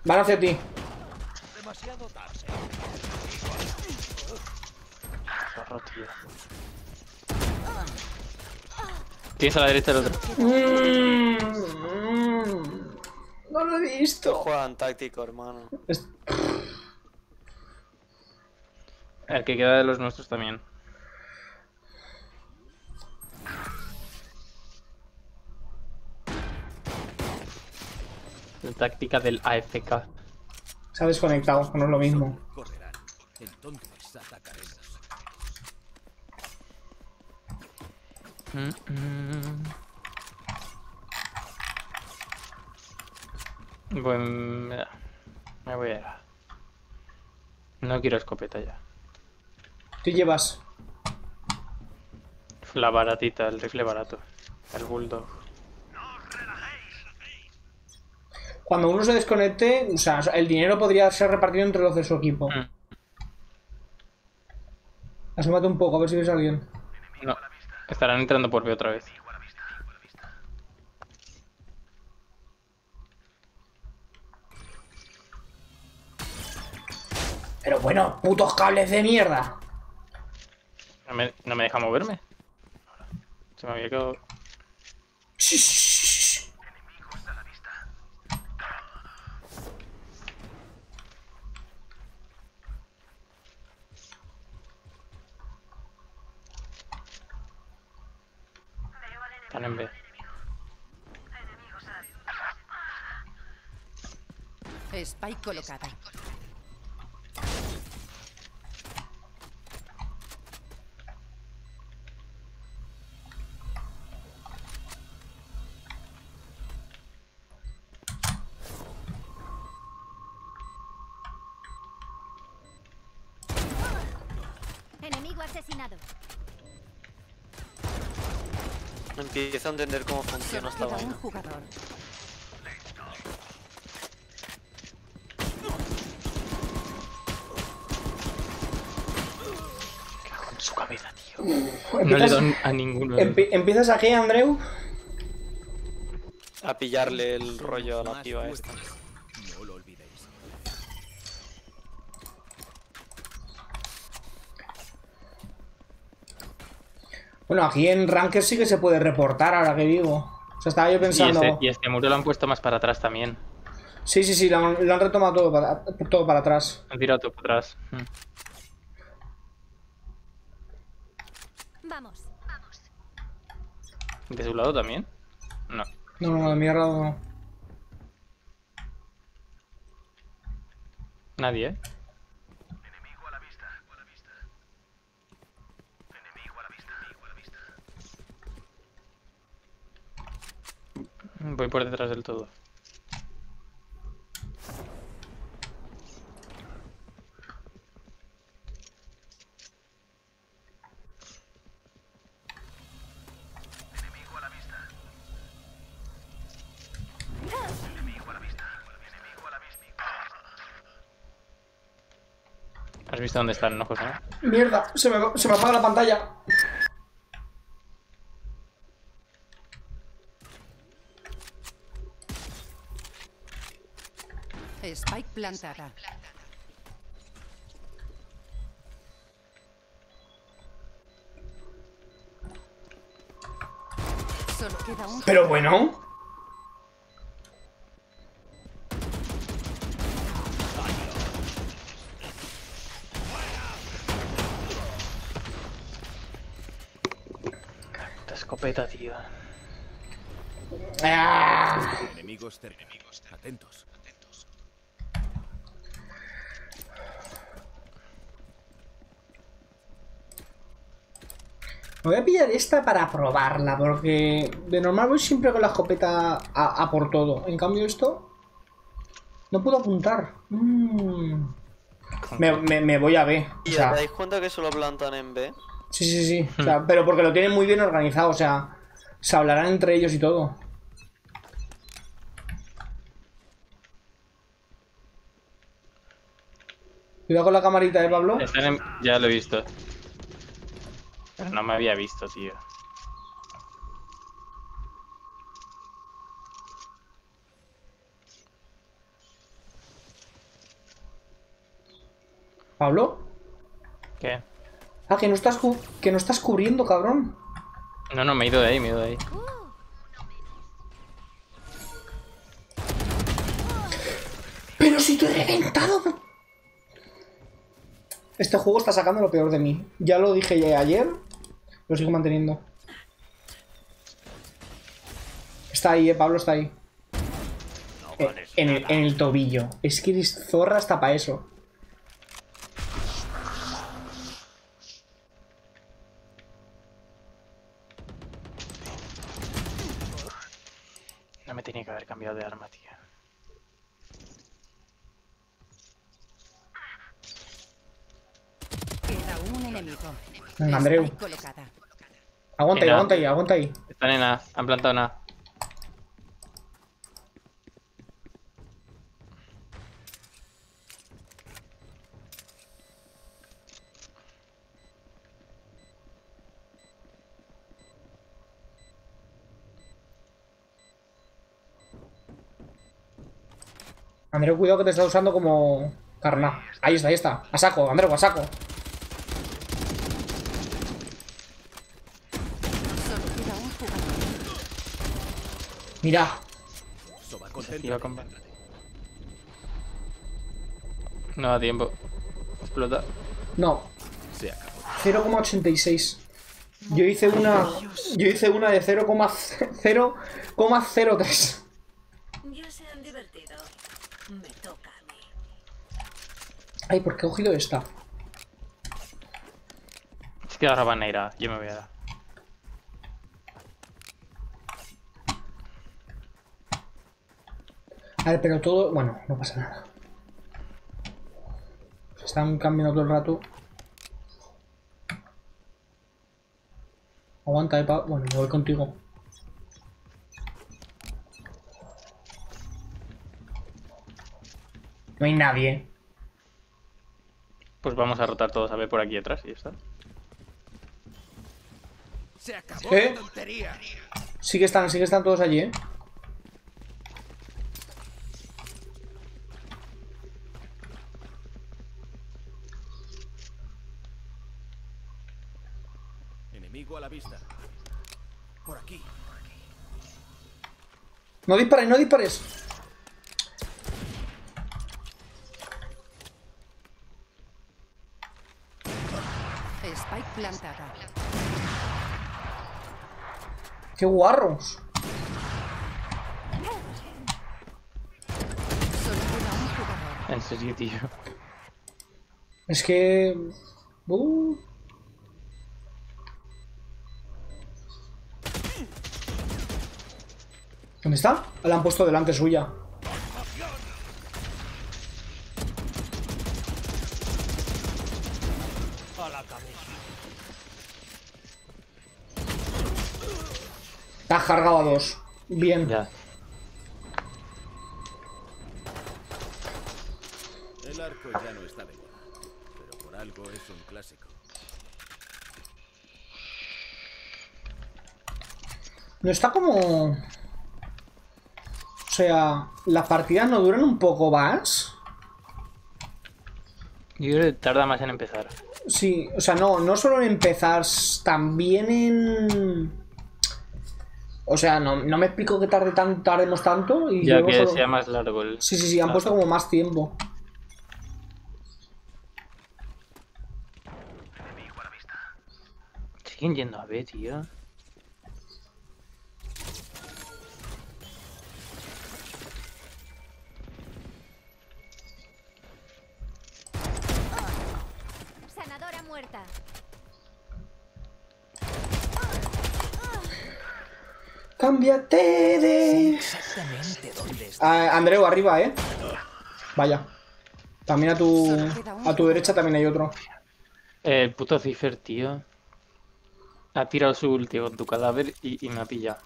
Van hacia ti. Demasiado tarde. Zorro, tío. Tienes a la derecha el otro. Mm, mm. No lo he visto. Juegan táctico, hermano. Es- El que queda de los nuestros también. La táctica del AFK. Se ha desconectado, no es lo mismo. Correrán. Entonces atacaremos. Bueno, mira, me voy a... No quiero escopeta ya. Tú llevas. La baratita, el rifle barato. El bulldog. Cuando uno se desconecte, o sea, el dinero podría ser repartido entre los de su equipo. Mm. Asómate un poco, a ver si ves a alguien. No, estarán entrando por B otra vez. Pero bueno, putos cables de mierda. No me, no me deja moverme. Se me había quedado... Shh. Están en. Spike colocada. Enemigo asesinado. Empiezo a entender cómo funciona esta vaina. su cabeza, tío. No le Empiezas, doy a ninguno. empi- ¿Empiezas aquí, Andreu? A pillarle el rollo a la piba esta. fuertes. No lo olvidéis. Bueno, aquí en Ranker sí que se puede reportar, ahora que digo. O sea, estaba yo Y pensando... este, y este muro lo han puesto más para atrás también. Sí, sí, sí, lo han, lo han retomado todo para, todo para atrás. Han tirado todo para atrás. Mm. Vamos. ¿De su lado también? No. No, no, de mi lado no. Nadie, ¿eh? Voy por detrás del todo. ¿Has visto dónde están, no, José? Mierda, se me, se me apaga la pantalla. Plantada. Solo queda un Pero bueno. Escopeta, tío. Ah, Enemigos cerca. Atentos. Me voy a pillar esta para probarla, porque de normal voy siempre con la escopeta a, a por todo. En cambio esto... No puedo apuntar. Mm. Me, me- me voy a ver. O ¿Y sea, os dais cuenta que solo plantan en B? sí, sí, sí. O sea, pero porque lo tienen muy bien organizado. O sea, se hablarán entre ellos y todo. Cuidado con la camarita, ¿eh, Pablo? Ya lo he visto. Pero no me había visto, tío. ¿Pablo? ¿Qué? Ah, que no estás, que no estás cubriendo, cabrón. No, no, me he ido de ahí, me he ido de ahí. Pero si te he reventado. Este juego está sacando lo peor de mí. Ya lo dije ya ayer. Lo sigo manteniendo. Está ahí, eh, Pablo está ahí. Eh, en, el, en el tobillo. Es que eres zorra hasta para eso. No me tenía que haber cambiado de arma, tío. Queda un enemigo. Venga, Andreu. Aguanta ahí, aguanta ahí, aguanta ahí. Están en A, han plantado en A. Andreu, cuidado que te está usando como carna. Ahí está, ahí está. A saco, Andreu, a saco. Solo queda un jugador. Con... No da tiempo. Explota. No. Se acabó. 0,86. Yo hice una. Yo hice una de 0,0,03. Ya se han divertido. Me toca a mí. Ay, ¿por qué he cogido esta? Es que ahora van a ir a... Yo me voy a dar. A ver, pero todo. Bueno, no pasa nada. Se están cambiando todo el rato. Aguanta, eh, pa- Bueno, me voy contigo. No hay nadie. Pues vamos a rotar todos a ver por aquí detrás y ya está. Se acabó ¿Qué? la tontería. Sí que están, sí que están todos allí, eh. Enemigo a la vista. Por aquí. No dispares, no dispares. Spike plantada. ¡Qué guarros! En serio, tío. Es que... Uh. ¿Dónde está? La han puesto delante suya. A la cabeza. Te has cargado a dos. Bien. Ya. El arco ya no está de moda. Pero por algo es un clásico. No está como... O sea, las partidas no duran un poco más. Yo creo que tarda más en empezar. Sí, o sea, no, no solo en empezar, también en... O sea, no, no me explico que tarde tan, tardemos tanto y Ya que solo- sea más largo el... Sí, sí, sí, han puesto como más tiempo. Siguen yendo a B, tío. Cámbiate de... Ah, Andreu, arriba, ¿eh? Vaya. También a tu... A tu derecha también hay otro. El puto Cipher, tío. Ha tirado su ulti con tu cadáver y, y me ha pillado.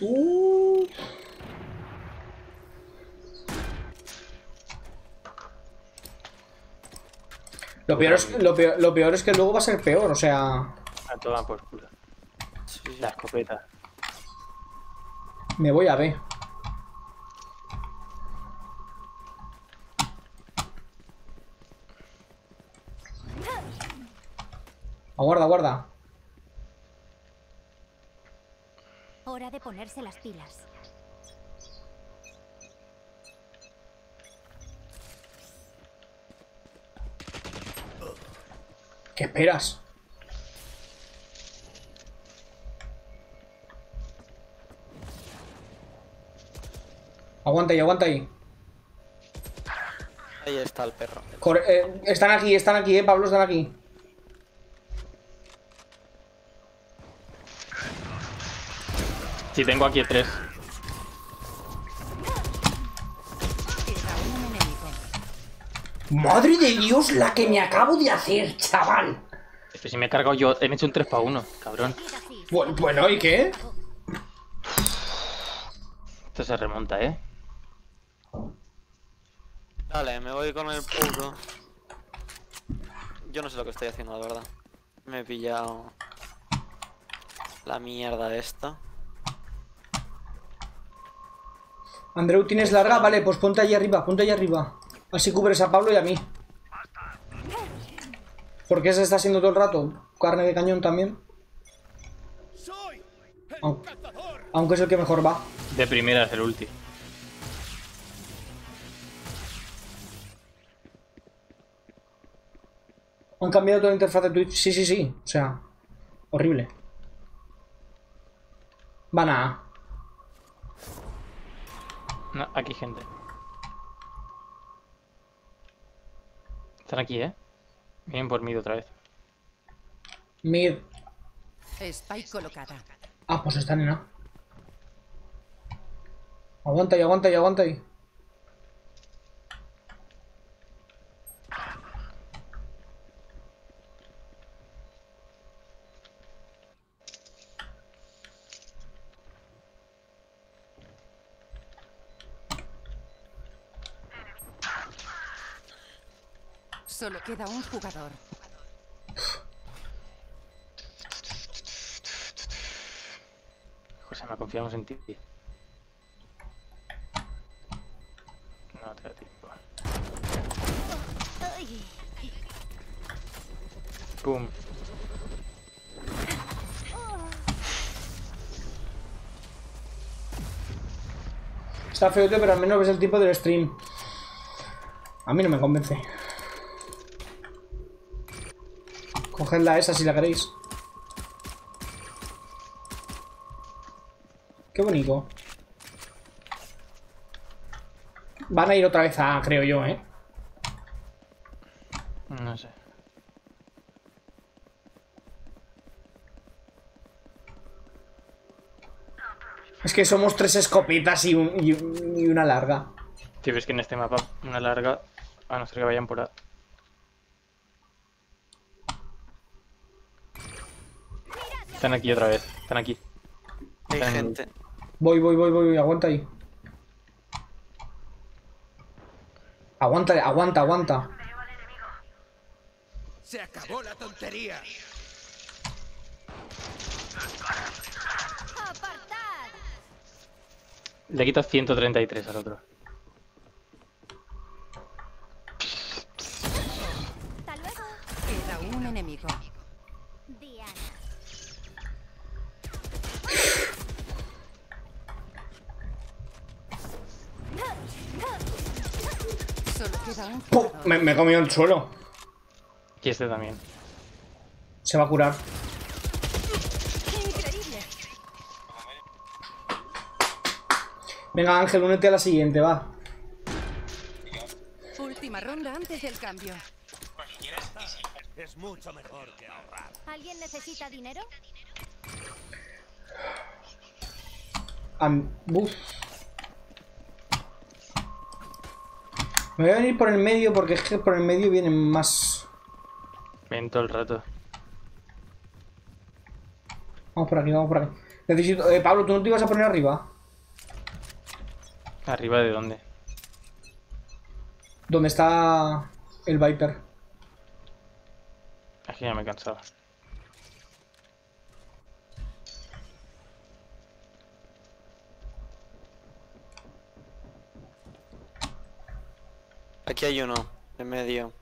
Uh. Lo peor, es, lo, peor, lo peor es que luego va a ser peor, o sea... A toda por culo. La escopeta. Me voy a ver. Aguarda, aguarda. Hora de ponerse las pilas. ¿Qué esperas? Aguanta ahí, aguanta ahí. Ahí está el perro. Corre- eh, están aquí, están aquí, eh, Pablo, están aquí. Sí, tengo aquí tres. Madre de Dios, la que me acabo de hacer, chaval. Es que si me he cargado yo, he hecho un 3 para 1, cabrón. Bu- Bueno, ¿y qué? Esto se remonta, ¿eh? Dale, me voy con el puro. Yo no sé lo que estoy haciendo, la verdad. Me he pillado la mierda esta. Andreu, ¿tienes larga? Vale, pues ponte allí arriba, ponte allí arriba. Así cubres a Pablo y a mí. ¿Por qué se está haciendo todo el rato? Carne de cañón también. ¡Soy Au- Aunque es el que mejor va. De primera es el ulti. Han cambiado toda la interfaz de Twitch. Sí, sí, sí. O sea, horrible. Van A. No, aquí gente. Están aquí, ¿eh? Vienen por mí otra vez. Mid. Spike colocada. Ah, pues están en A. Aguanta y aguanta y aguanta y. Solo queda un jugador. José, me confiamos en ti. No te da tiempo. Pum. Está feo, tío, pero al menos ves el tipo del stream. A mí no me convence. Cogedla esa si la queréis. Qué bonito. Van a ir otra vez a, creo yo, ¿eh? No sé. Es que somos tres escopetas y, un- y un- y una larga. Tío, ves que en este mapa una larga, a no ser que vayan por A. Están aquí otra vez, están aquí. Hay Están- gente. Voy, voy, voy, voy, aguanta ahí. Aguanta, aguanta, aguanta. ¡Se acabó la tontería! Le quito 133 al otro. ¡Hasta luego! Queda un enemigo. Solo queda un ¡Pum! jugador. Me, me he comido el suelo. Y este también. Se va a curar. ¡Increíble! Venga, Ángel, únete a la siguiente, va. Última ronda antes del cambio. Es mucho mejor que ahorrar. ¿Alguien necesita dinero? Am- buf. Me voy a venir por el medio porque es que por el medio vienen más. Ven todo el rato. Vamos por aquí, vamos por aquí. Necesito. Eh, Pablo, ¿tú no te ibas a poner arriba? ¿Arriba de dónde? Donde está el Viper. Aquí ya me cansaba. Aquí hay uno, en medio.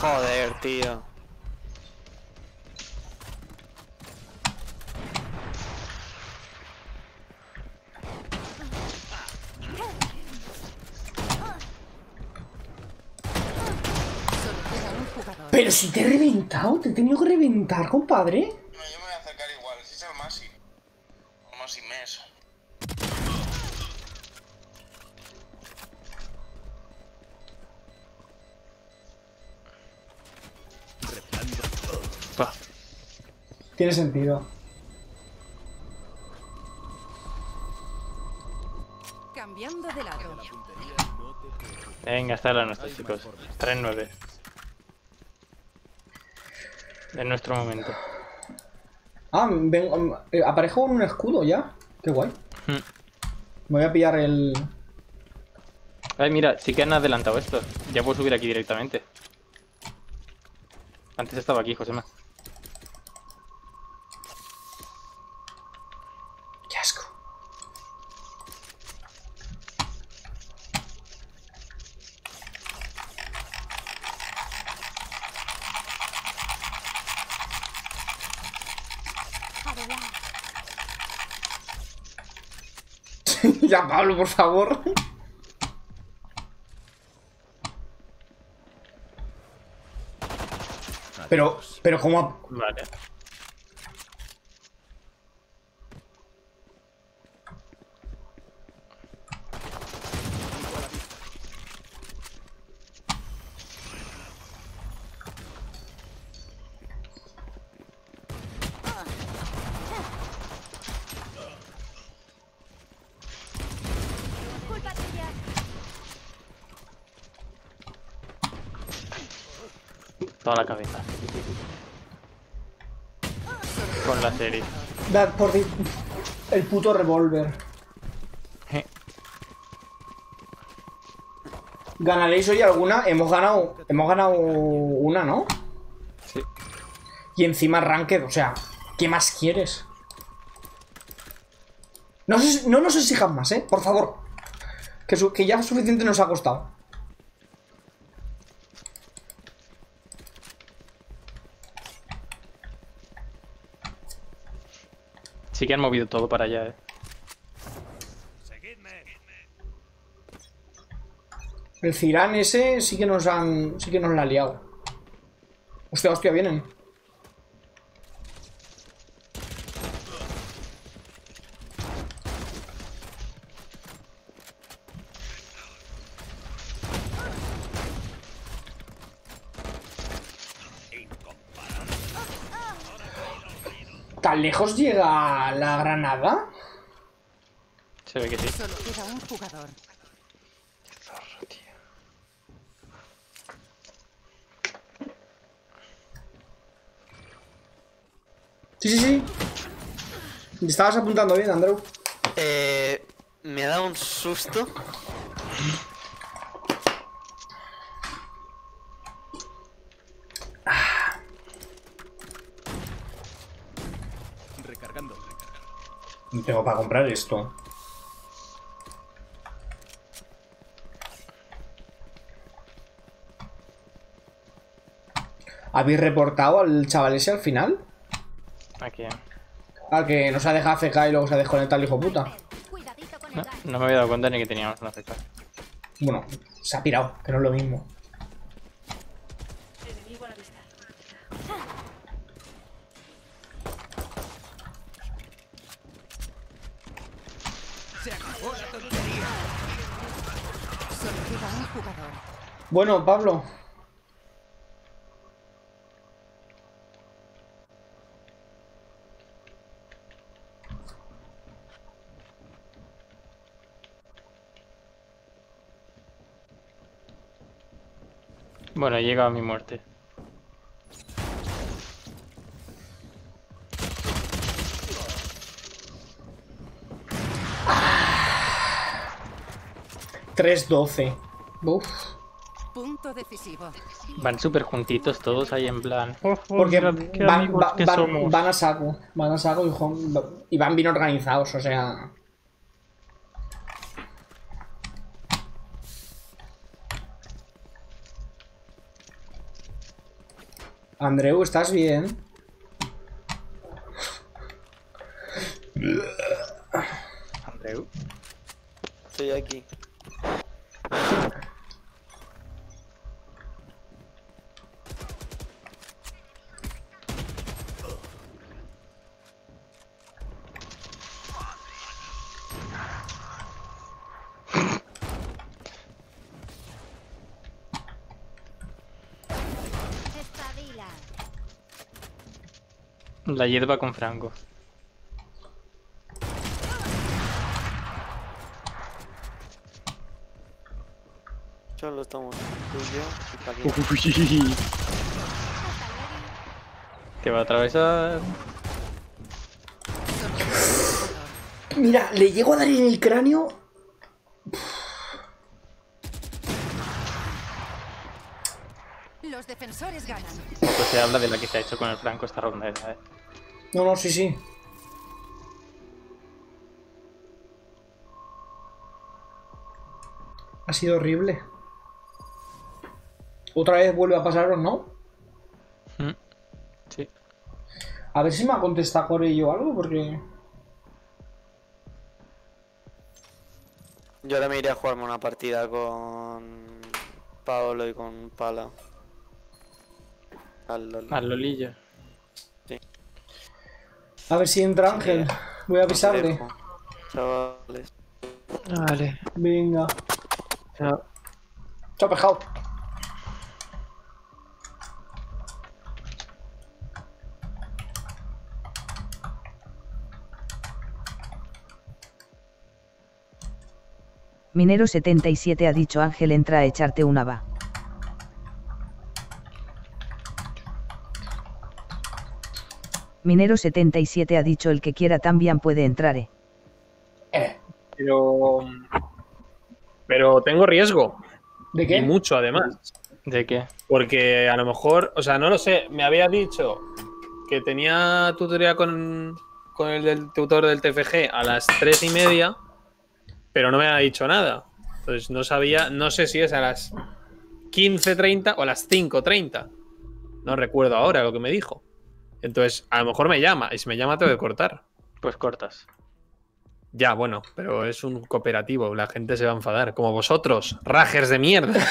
Joder, tío. Pero si te he reventado, te he tenido que reventar, compadre. No, yo me voy a acercar igual, si es el Masi. O Masi Mes. Pa. Tiene sentido. Cambiando de lado. Venga, está la nuestra, chicos. 3-9. Es nuestro momento. Ah, um, eh, aparejo con un escudo ya. Qué guay. Hmm. Me voy a pillar el. Ay, mira, sí que han adelantado esto. Ya puedo subir aquí directamente. Antes estaba aquí, Josema. Qué asco. ya, Pablo, por favor. Pero, pero ¿cómo? ha- Vale. Toda la cabeza. Con la serie. Por el puto revólver. Eh, ¿Ganaréis hoy alguna? Hemos ganado. Hemos ganado una, ¿no? Sí. Y encima Ranked, o sea, ¿qué más quieres? No, no nos exijan más, ¿eh? Por favor. Que, que ya suficiente nos ha costado. Sí que han movido todo para allá, eh. El Cirán ese sí que nos han. sí que nos la ha liado. Hostia, hostia, vienen. Lejos llega la granada? Se ve que sí. Solo queda un jugador. Sí, sí, sí. Me estabas apuntando bien, Andrew. Eh, me ha dado un susto. Tengo para comprar esto. ¿Habéis reportado al chaval ese al final? Aquí. Al que nos ha dejado FK y luego se ha desconectado el hijo puta. No me había dado cuenta ni que teníamos una fecha. Bueno, se ha pirado, que no es lo mismo. Bueno, Pablo. Bueno, llega a mi muerte. tres 12 Uf. Decisivo. Van súper juntitos todos ahí en plan. Porque Mira, van, qué amigos va- que van- somos. van a saco. Van a saco y van bien organizados, o sea. Andreu, ¿estás bien? Andreu. Estoy aquí. La hierba con Franco. Solo estamos tú y yo y Paquito. Te va a atravesar. Mira, le llego a dar en el cráneo. Los defensores ganan. Poco se habla de la que se ha hecho con el Franco esta ronda, ¿eh? No, no, sí, sí. Ha sido horrible. Otra vez vuelve a pasaros, ¿no? Mm. Sí. A ver si me ha contestado por ello algo, porque. Yo ahora me iré a jugarme una partida con Paolo y con Pala. Al LOL. Al Lolillo. A ver si entra Ángel. Voy a avisarle. Chavales. Vale. Venga. Chao. Chao, pescado. Minero77 ha dicho Ángel entra a echarte una va. Minero77 ha dicho el que quiera también puede entrar. eh. Eh, Pero. Pero tengo riesgo. ¿De Y qué? mucho, además. ¿De qué? Porque a lo mejor. O sea, no lo sé. Me había dicho que tenía tutoría con, con el del tutor del TFG a las tres y media. Pero no me ha dicho nada. Entonces no sabía. No sé si es a las 15.30 o a las 5.30. No recuerdo ahora lo que me dijo. Entonces, a lo mejor me llama. Y si me llama, tengo que cortar. Pues cortas. Ya, bueno, pero es un cooperativo, la gente se va a enfadar. Como vosotros, ragers de mierda.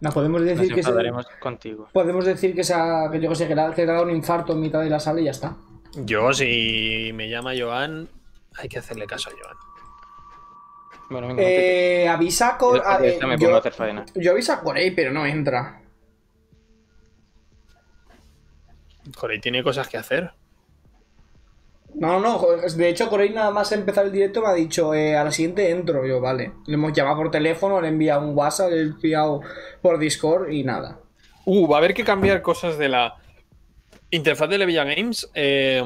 No, podemos Nos decir que se, enfadaremos contigo. podemos decir que, se ha- que yo que sé, que le ha dado un infarto en mitad de la sala y ya está. Yo, si me llama Joan, hay que hacerle caso a Joan. Bueno, venga. Eh, avisa con. Yo- a- yo me pongo yo, a hacer faena. yo avisa Corey, pero no entra. Joder, tiene cosas que hacer. No, no, de hecho Corey nada más empezar el directo me ha dicho, eh, a la siguiente entro, yo, vale. Le hemos llamado por teléfono, le he enviado un WhatsApp, le he enviado por Discord y nada. Uh, va a haber que cambiar cosas de la interfaz de Levilla Games. eh,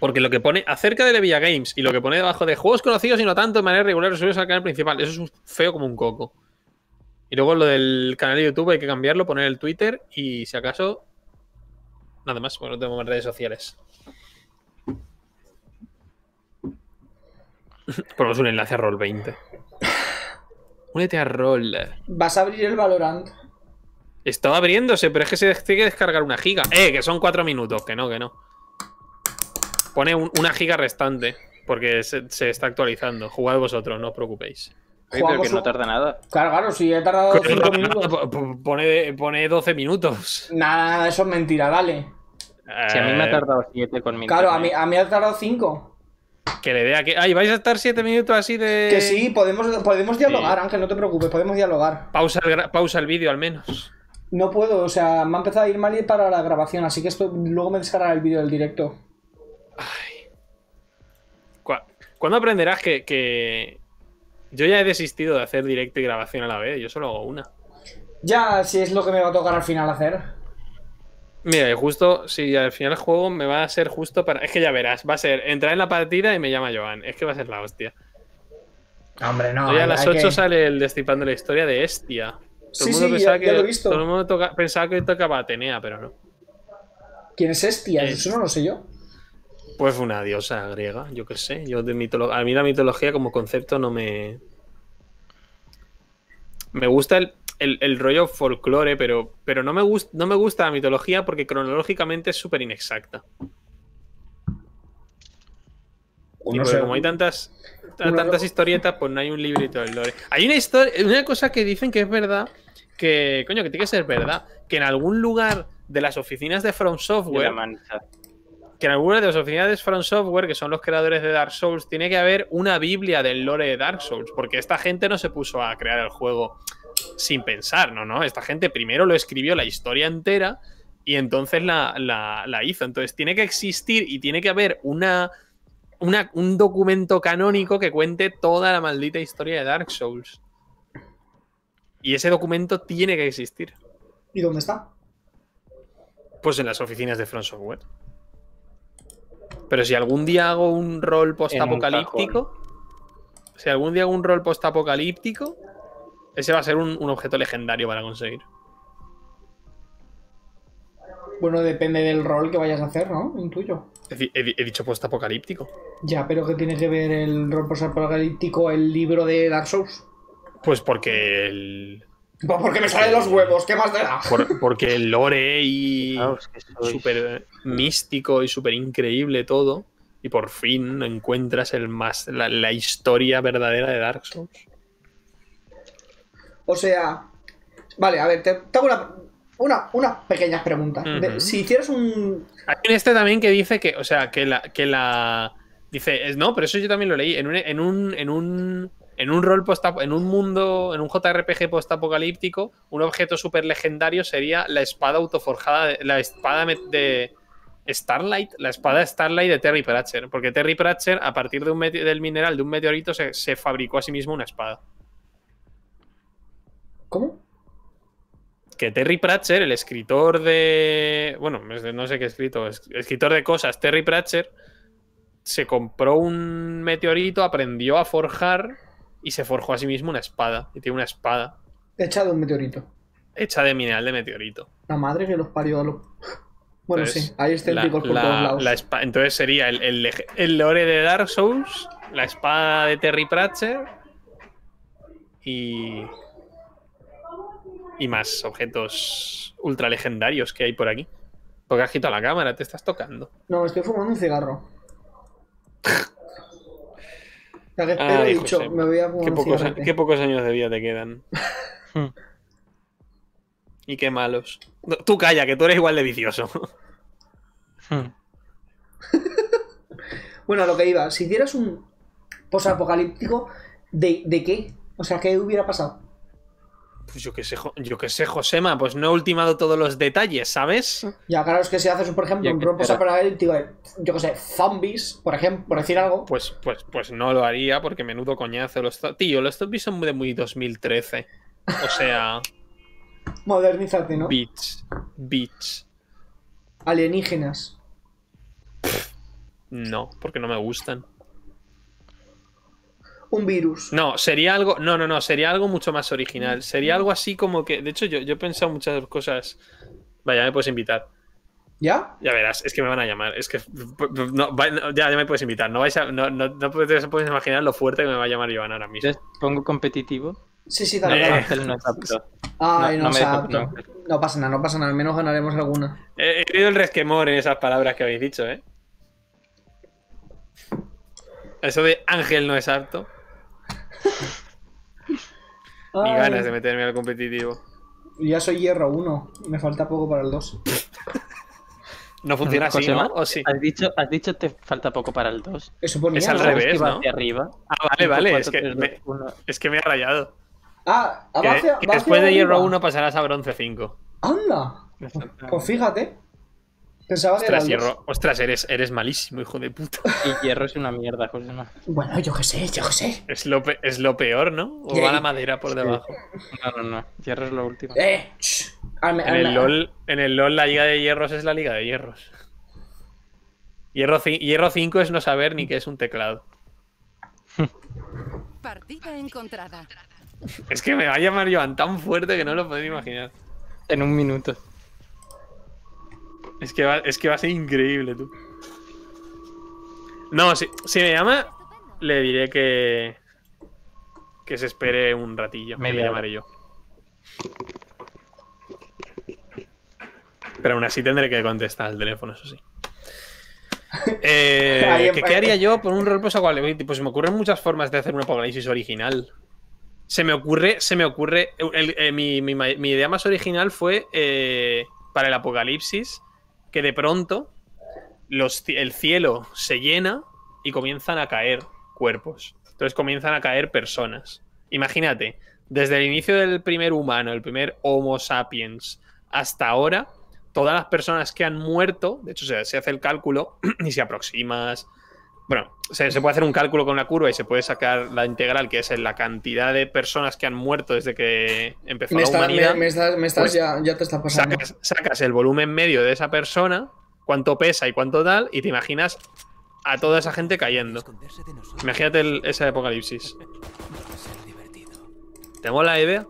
porque lo que pone acerca de Levilla Games y lo que pone debajo de juegos conocidos y no tanto de manera regular subidos al canal principal, eso es un feo como un coco. Y luego lo del canal de YouTube hay que cambiarlo, poner el Twitter y si acaso. Nada más, bueno, no tengo más redes sociales. Ponemos un enlace a Roll20. Únete a Roll. Vas a abrir el Valorant. Estaba abriéndose, pero es que se tiene que descargar una giga. Eh, que son cuatro minutos, que no, que no. Pone un- una giga restante, porque se, se está actualizando. Jugad vosotros, no os preocupéis. Oye, pero que no tarda nada. Claro, claro, si he tardado 5 minutos. Pone, pone 12 minutos. Nada, nada, eso es mentira, dale. Si a mí me ha Eh, tardado 7 con mi Claro, a mí, a mí ha tardado 5. Que le dé a que. Ay, vais a estar 7 minutos así de. Que sí, podemos, podemos dialogar, Ángel, no te preocupes, podemos dialogar. Pausa el, gra- pausa el vídeo al menos. No puedo, o sea, me ha empezado a ir mal para la grabación, así que esto, luego me descargará el vídeo del directo. ¿Cu- ¿Cuándo aprenderás que, que Yo ya he desistido de hacer directo y grabación a la vez, yo solo hago una. Ya, si es lo que me va a tocar al final hacer. Mira, y justo, si al final el juego me va a ser justo para. Es que ya verás, va a ser entrar en la partida y me llama Joan. Es que va a ser la hostia. Hombre, no. Hoy a las hay que- que... sale el Destipando la historia de Estia. Todo Sí, el mundo sí, pensaba ya- ya que, lo he visto. Todo el mundo toca- pensaba que tocaba Atenea, pero no. ¿Quién es Estia? Eh, Eso no lo sé yo. Pues una diosa griega, yo qué sé. Yo de mitolo- A mí la mitología como concepto no me. Me gusta el, el- el rollo folclore, pero, pero no, me gust- no me gusta la mitología porque cronológicamente es súper inexacta. Y No porque como hay tantas, tantas historietas, pues no hay un librito del lore. Hay una historia, una cosa que dicen que es verdad, que, coño, que tiene que ser verdad, que en algún lugar de las oficinas de From De la Software mancha. Que en alguna de las oficinas de From Software, que son los creadores de Dark Souls, tiene que haber una Biblia del lore de Dark Souls, porque esta gente no se puso a crear el juego sin pensar, ¿no? no Esta gente primero lo escribió la historia entera y entonces la, la- la hizo. Entonces tiene que existir y tiene que haber una, una- un documento canónico que cuente toda la maldita historia de Dark Souls. Y ese documento tiene que existir. ¿Y dónde está? Pues en las oficinas de From Software. Pero si algún día hago un rol post-apocalíptico, si algún día hago un rol post-apocalíptico, ese va a ser un, un objeto legendario para conseguir. Bueno, depende del rol que vayas a hacer, ¿no? Intuyo. He, he he dicho post-apocalíptico. Ya, pero ¿qué tiene que ver el rol post-apocalíptico el libro de Dark Souls? Pues porque el. Pues porque me salen los huevos, ¿qué más te da? por- porque el lore y. Súper místico y súper increíble todo. Y por fin encuentras el más, la, la historia verdadera de Dark Souls. O sea. Vale, a ver, te, te hago una, una, unas pequeñas preguntas. De- si hicieras un. Hay un este también que dice que, o sea, que la. Que la dice, es- no, pero eso yo también lo leí. En un. En un, en un, en un rol post en un mundo. En un JRPG postapocalíptico, un objeto súper legendario sería la espada autoforjada. La espada de. Starlight, la espada Starlight de Terry Pratchett. Porque Terry Pratchett, a partir de un del mineral de un meteorito, se, se fabricó a sí mismo una espada. ¿Cómo? que Terry Pratchett, el escritor de. Bueno, no sé qué escrito, es- escritor de cosas, Terry Pratchett, se compró un meteorito, aprendió a forjar y se forjó a sí mismo una espada. Y tiene una espada Hecha de un meteorito. hecha de mineral de meteorito. La madre que los parió a los. Bueno, Entonces, sí, hay escépticos la- por la- todos lados. la Entonces sería el, el el lore de Dark Souls, la espada de Terry Pratchett y. Y más objetos ultra legendarios que hay por aquí. Porque has quitado la cámara, te estás tocando. No, estoy fumando un cigarro. Ya que espero, Ay, he dicho, José, me voy a fumar qué pocos, cigarrete. qué pocos años de vida te quedan. Hmm. y qué malos. No, tú calla, que tú eres igual de vicioso. Hmm. Bueno, a lo que iba, si hicieras un posapocalíptico, ¿de, ¿de qué? O sea, ¿qué hubiera pasado? Pues yo qué sé, yo qué sé, Josema, pues no he ultimado todos los detalles, ¿sabes? Ya, claro, es que si haces, por ejemplo, un que rol espera. posapocalíptico de, yo qué sé, zombies, por ejemplo, por decir algo. Pues, pues, pues no lo haría porque menudo coñazo. Los Tío, los zombies son de muy 2013. O sea, Modernízate, ¿no? beats, beats. Alienígenas. No, porque no me gustan. Un virus. No, sería algo. No, no, no, sería algo mucho más original. Sería algo así como que. De hecho, yo, yo he pensado muchas cosas. Vaya, me puedes invitar. ¿Ya? Ya verás, es que me van a llamar. Es que. no, ya, ya me puedes invitar. No vais a. No, no, no puedes, puedes imaginar lo fuerte que me va a llamar Joan ahora mismo. ¿Quieres pongo competitivo? Sí, sí, Eh, dale, dale. Ángel no es apto. Ay, no no, me se dejo- apto. no. Pasa nada, no pasa nada. Al menos ganaremos alguna. He, he oído el resquemor en esas palabras que habéis dicho, ¿eh? Eso de Ángel no es apto. Ni ganas de meterme al competitivo. Ya soy hierro 1. Me falta poco para el 2. No funciona así, ¿no? ¿O sí? ¿Has dicho, has dicho te falta poco para el 2? Eso ponía. Es al ¿no? revés. que va ¿no? hacia arriba? Ah, vale, vale. Es 5, que, 4, me, 3, 2, 1. es que me he rayado. Ah, Que, va hacia- que después hacia de hierro arriba. 1 pasarás a bronce 5. Anda. Pues fíjate. Pensaba que era Ostras, el dos. hierro. Ostras, eres, eres malísimo, hijo de puta. Y hierro es una mierda, Josema. Bueno, yo qué sé, yo qué sé. Es lo, pe- es lo peor, ¿no? O va la madera por debajo. No, no, no. Hierro es lo último. Eh, En el, LOL, en el LOL la liga de hierros es la liga de hierros. Hierro, ci- hierro 5 es no saber ni qué es un teclado. Partida encontrada. Es que me va a llamar Joan tan fuerte que no lo podéis imaginar. En un minuto. Es que va, es que va a ser increíble, tú. No, si, si me llama, le diré que. Que se espere un ratillo. Media le llamaré yo. Pero aún así tendré que contestar al teléfono, eso sí. Eh, ¿qué, qué haría yo por un rol posapocalíptico? Pues se me ocurren muchas formas de hacer un apocalipsis original. Se me ocurre, se me ocurre. el- eh, mi, mi- mi idea más original fue eh, para el apocalipsis que de pronto el cielo se llena y comienzan a caer cuerpos. Entonces comienzan a caer personas. Imagínate, desde el inicio del primer humano, el primer Homo sapiens, hasta ahora, todas las personas que han muerto, de hecho se, se hace el cálculo y si aproximas... Bueno, se, se puede hacer un cálculo con una curva y se puede sacar la integral, que es la cantidad de personas que han muerto desde que empezó Me, la está- humanidad. me- me estás, me estás Pues, ya, ya te está pasando. Sacas, sacas el volumen medio de esa persona, cuánto pesa y cuánto tal, y te imaginas a toda esa gente cayendo. Imagínate el- ese apocalipsis. ¿Te mola la idea?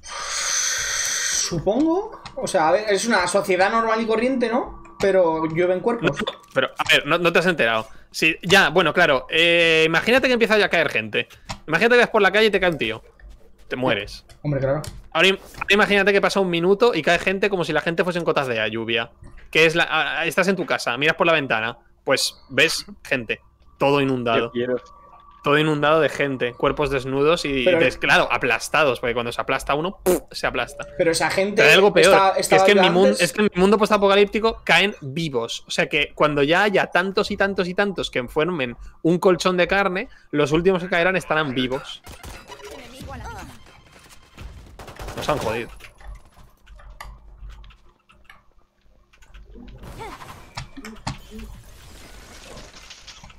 Supongo. O sea, a ver, es una sociedad normal y corriente, ¿no? Pero llueven cuerpos. Pero, a ver, no, no te has enterado. Sí, ya, bueno, claro. eh, imagínate que empieza ya a caer gente. Imagínate que vas por la calle y te cae un tío. Te mueres. Hombre, claro. Ahora, im- ahora imagínate que pasa un minuto y cae gente como si la gente fuese en cotas de lluvia. Que es la. Estás en tu casa, miras por la ventana. Pues, ¿ves? Gente. Todo Yo inundado. quiero. Todo inundado de gente. Cuerpos desnudos y, Pero- des- claro, aplastados. Porque cuando se aplasta uno, se aplasta. Pero esa gente. Pero hay algo peor. está- que es, que en mi mundo, es que en mi mundo postapocalíptico caen vivos. O sea que cuando ya haya tantos y tantos y tantos que formen un colchón de carne, los últimos que caerán estarán vivos. Enemigo a la zona. Nos han jodido.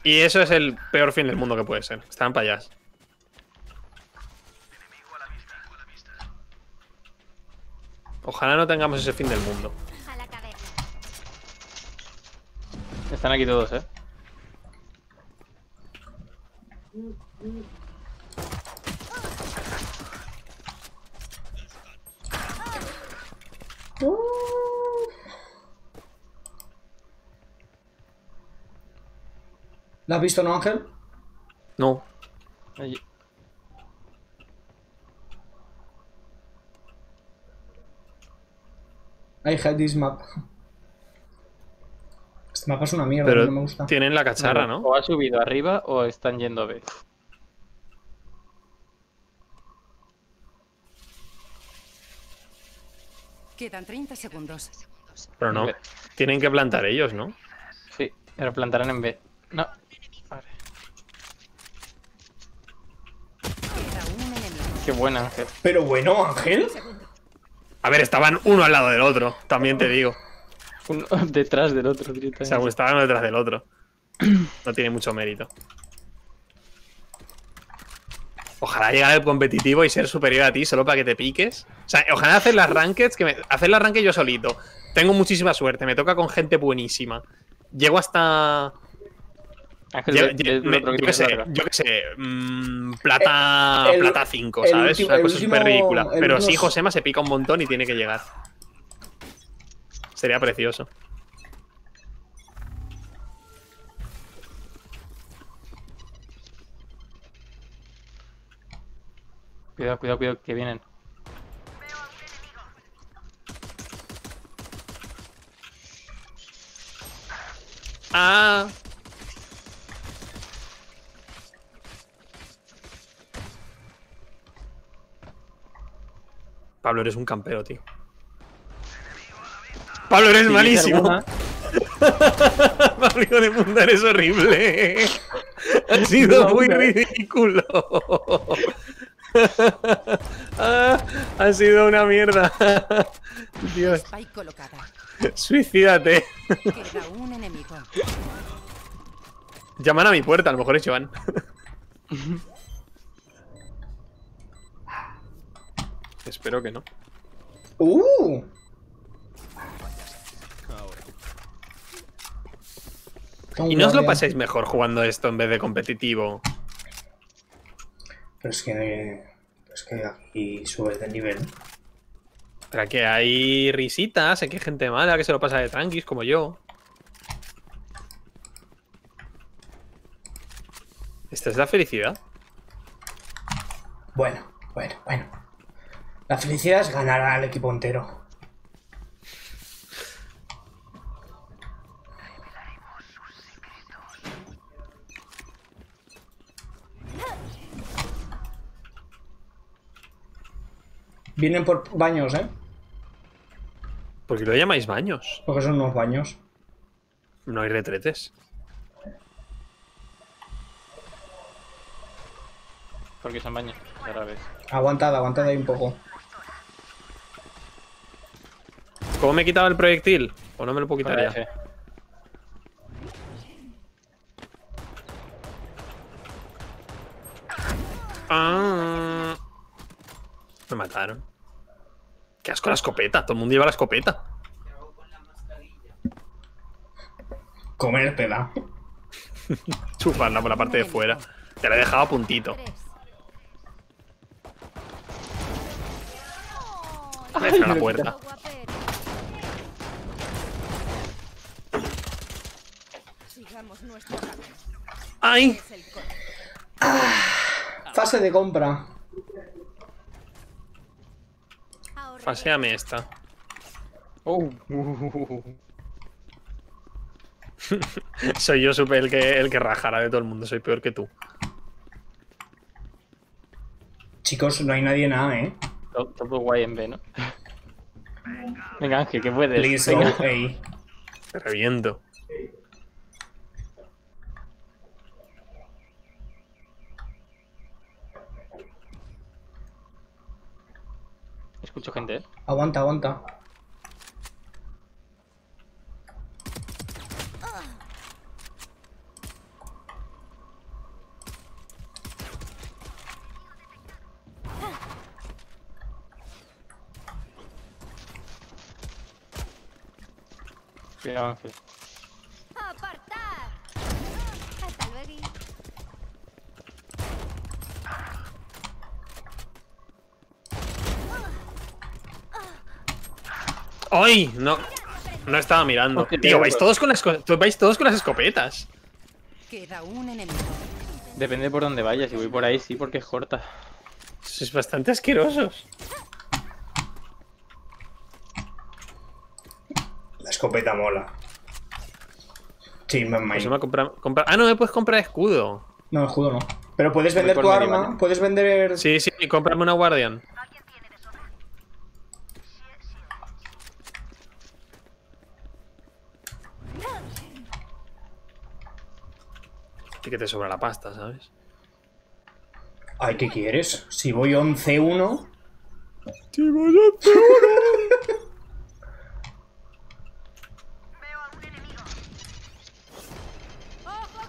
Y eso es el peor fin del mundo que puede ser. Están para allá. Ojalá no tengamos ese fin del mundo. Están aquí todos, eh. ¿La has visto, no, Ángel? No. Ay, I hate this map. Este mapa es una mierda, Pero no me gusta. tienen la cacharra, ¿no? O ha subido arriba o están yendo a B. Quedan 30 segundos. Pero no. Tienen que plantar ellos, ¿no? Sí, pero plantarán en B. No. Vale. Queda un enemigo. Qué buen ángel. Pero bueno, Ángel. A ver, estaban uno al lado del otro, también te digo. Uno detrás del otro O sea, directamente. pues estaban uno detrás del otro. No tiene mucho mérito. Ojalá llegar al competitivo y ser superior a ti solo para que te piques. O sea, ojalá hacer las rankeds, que me, hacer las rankeds yo solito. Tengo muchísima suerte, me toca con gente buenísima. Llego hasta. Ángel, me- que yo qué tienes sé, yo qué sé. mm, plata, El- plata 5, el ¿sabes? Una cosa súper ridícula. Pero último- sí, Josema se pica un montón y tiene que llegar. Sería precioso. Cuidado, cuidado, cuidado, que vienen. Ah. Pablo, eres un campero, tío. Pablo, eres malísimo. Pablo, de puta, eres horrible. Ha sido muy ridículo. Ah, ha sido una mierda. Dios, suicídate. Llaman a mi puerta, a lo mejor es Joan. Espero que no. ¡Uh! ¿Y no os lo pasáis mejor jugando esto en vez de competitivo? Pero es que. Es que aquí subes de nivel. Para que hay risitas, hay que hay gente mala que se lo pasa de tranquis como yo. Esta es la felicidad. Bueno, bueno, bueno. La felicidad es ganar al equipo entero. Vienen por baños, ¿eh? ¿Por qué lo llamáis baños? Porque son unos baños. No hay retretes. Porque son baños. Ahora ves. Aguantad, aguantad ahí un poco. ¿Cómo me he quitado el proyectil? ¿O no me lo puedo quitar ya? Ah. Me mataron. Qué asco la escopeta. Todo el mundo lleva la escopeta. Comer peda. Chuparla por la parte de fuera. Te la he dejado a puntito. Me la puerta. Nuestro camino. ¡Ay! Corte. Fase de compra. Paseame esta. Oh. Soy yo super el que, el que rajará de todo el mundo, soy peor que tú. Chicos, no hay nadie nada, ¿eh? Todo, todo guay en B, ¿no? Venga, Ángel, que puedes. Please Venga. A. Te reviento. Escucho gente, ¿eh? Aguanta, aguanta. Cuidado, Ángel. ¡Apartar! Hasta luego. ¡Ay! No, no estaba mirando. Tío, vais todos, con las, vais todos con las escopetas. Queda un enemigo. Depende por dónde vayas. Si voy por ahí, sí, porque es corta. Sois bastante asquerosos. La escopeta mola. Sí, me Pues me compra- compra- Ah, no, me puedes comprar escudo. No, escudo no. Pero puedes vender por tu arma, puedes vender... Sí, sí, cómprame una Guardian. Que te sobra la pasta, ¿sabes? Ay, ¿qué quieres? Si voy 11-1... ¡Ojo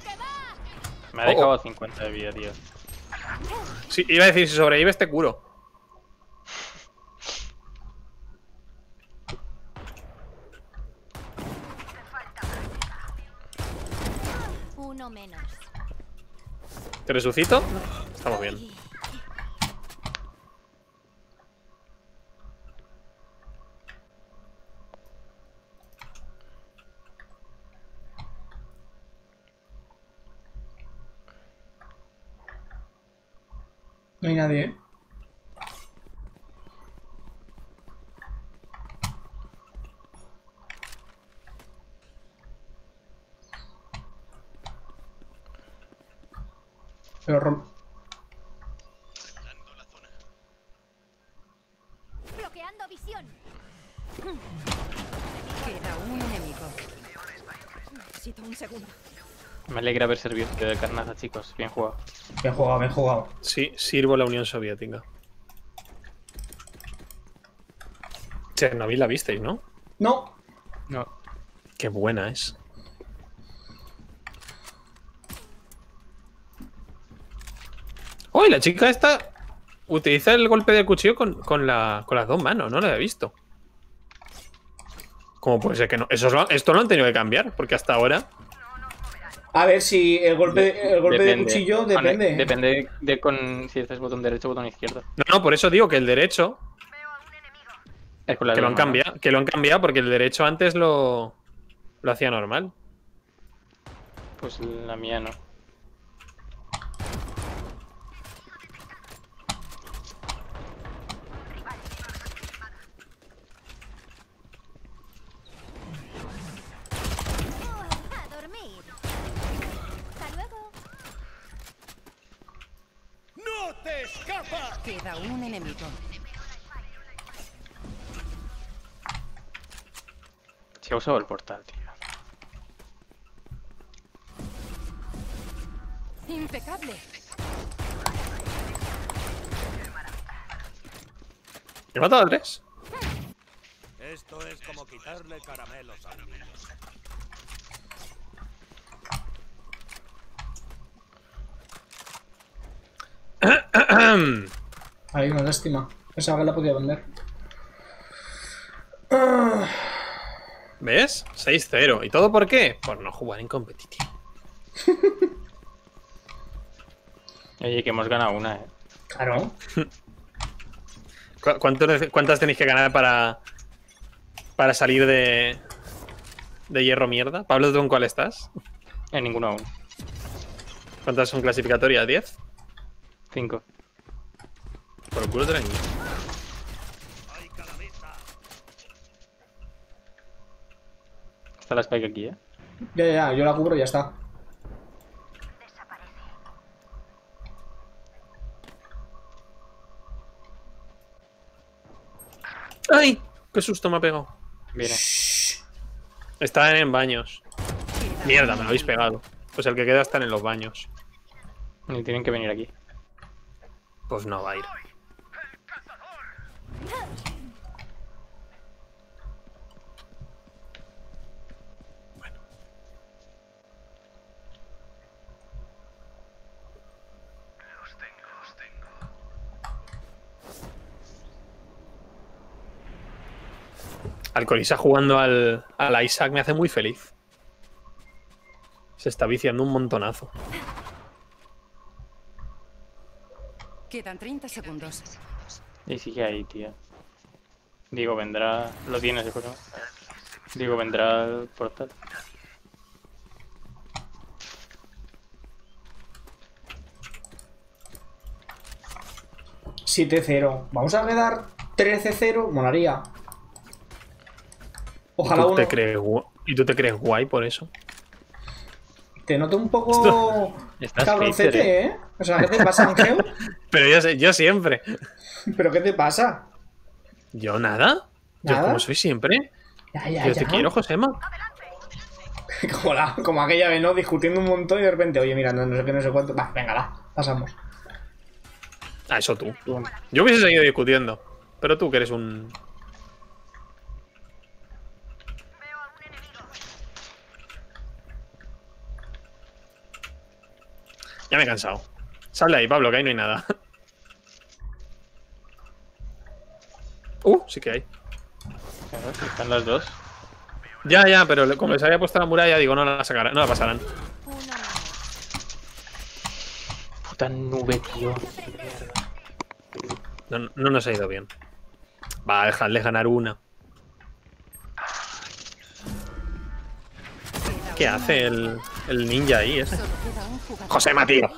que va! Me ha dejado a 50 de vida, tío. Sí, iba a decir, si sobrevives te curo. Uno menos. ¿Te resucito? Estamos bien. No hay nadie, ¿eh? Pero rom- Bloqueando visión. Queda un enemigo. Necesito un segundo. Me alegra haber servido de carnaza, chicos. Bien jugado. Bien jugado, bien jugado. Sí, sirvo la Unión Soviética. Chernobyl la visteis, ¿no? No, No. Qué buena es. ¡Uy! La chica esta utiliza el golpe de cuchillo con, con la- con las dos manos, no lo había visto. ¿Cómo puede ser que no? Eso lo- esto lo han tenido que cambiar, porque hasta ahora. A ver si el golpe, el golpe de cuchillo depende. Depende de con si haces botón derecho o botón izquierdo. No, no, por eso digo que el derecho, Es con que lo han cambiado, que lo han cambiado, porque el derecho antes lo, lo hacía normal. Pues la mía no. A dormir. Hasta luego. Queda un enemigo. Si ha usado el portal, tío. Impecable. ¿He matado a tres? Esto es como quitarle caramelos a un niño. Hay una lástima. Esa la podía vender. Ah, ¿Ves? 6-0. ¿Y todo por qué? Por no jugar en competitivo. Oye, que hemos ganado una, eh. claro. ¿Cu- cuánto nece- ¿Cuántas tenéis que ganar para, para salir de, de hierro mierda? Pablo, ¿tú en cuál estás? En ninguno aún. ¿Cuántas son clasificatorias? ¿10? Cinco. Por el culo te la niña. Está la Spike aquí, eh. Ya, ya, ya, yo la cubro y ya está. ¡Ay! ¡Qué susto me ha pegado! Viene. Está en baños. Mierda, me lo habéis pegado. Pues el que queda está en los baños. Y tienen que venir aquí. Pues no va a ir. Alcolisa jugando al, al Isaac me hace muy feliz. Se está viciando un montonazo. Quedan 30 segundos. Y sigue ahí, tío. Digo, vendrá. Lo tienes, yo creo. Digo, vendrá el portal. ¿7 0 Vamos a quedar 13-0. Molaría. Ojalá ¿Y tú, uno. te crees, ¿Y tú te crees guay por eso? Te noto un poco Estás cabroncete, hater, ¿eh? ¿eh? O sea, ¿qué te pasa, Ángel? Pero yo, siempre. ¿Pero qué te pasa? ¿Yo nada? Yo como soy siempre. Ya, ya, Yo ya. te quiero, Josema. Como, la- como aquella vez, ¿no? Discutiendo un montón y de repente, oye, mira, no, no sé qué, no sé cuánto. Va, venga, va, pasamos. Ah, eso tú. Yo hubiese seguido discutiendo. Pero tú que eres un. Ya me he cansado. Sal de ahí, Pablo, que ahí no hay nada. Uh, sí que hay. Claro, Están las dos. Ya, ya, pero como les había puesto la muralla, digo, no la sacarán, no la pasarán. Puta nube, tío. No, no nos ha ido bien. Va a dejarles ganar una. ¿Qué hace el, el ninja ahí jugador. Josema, tío.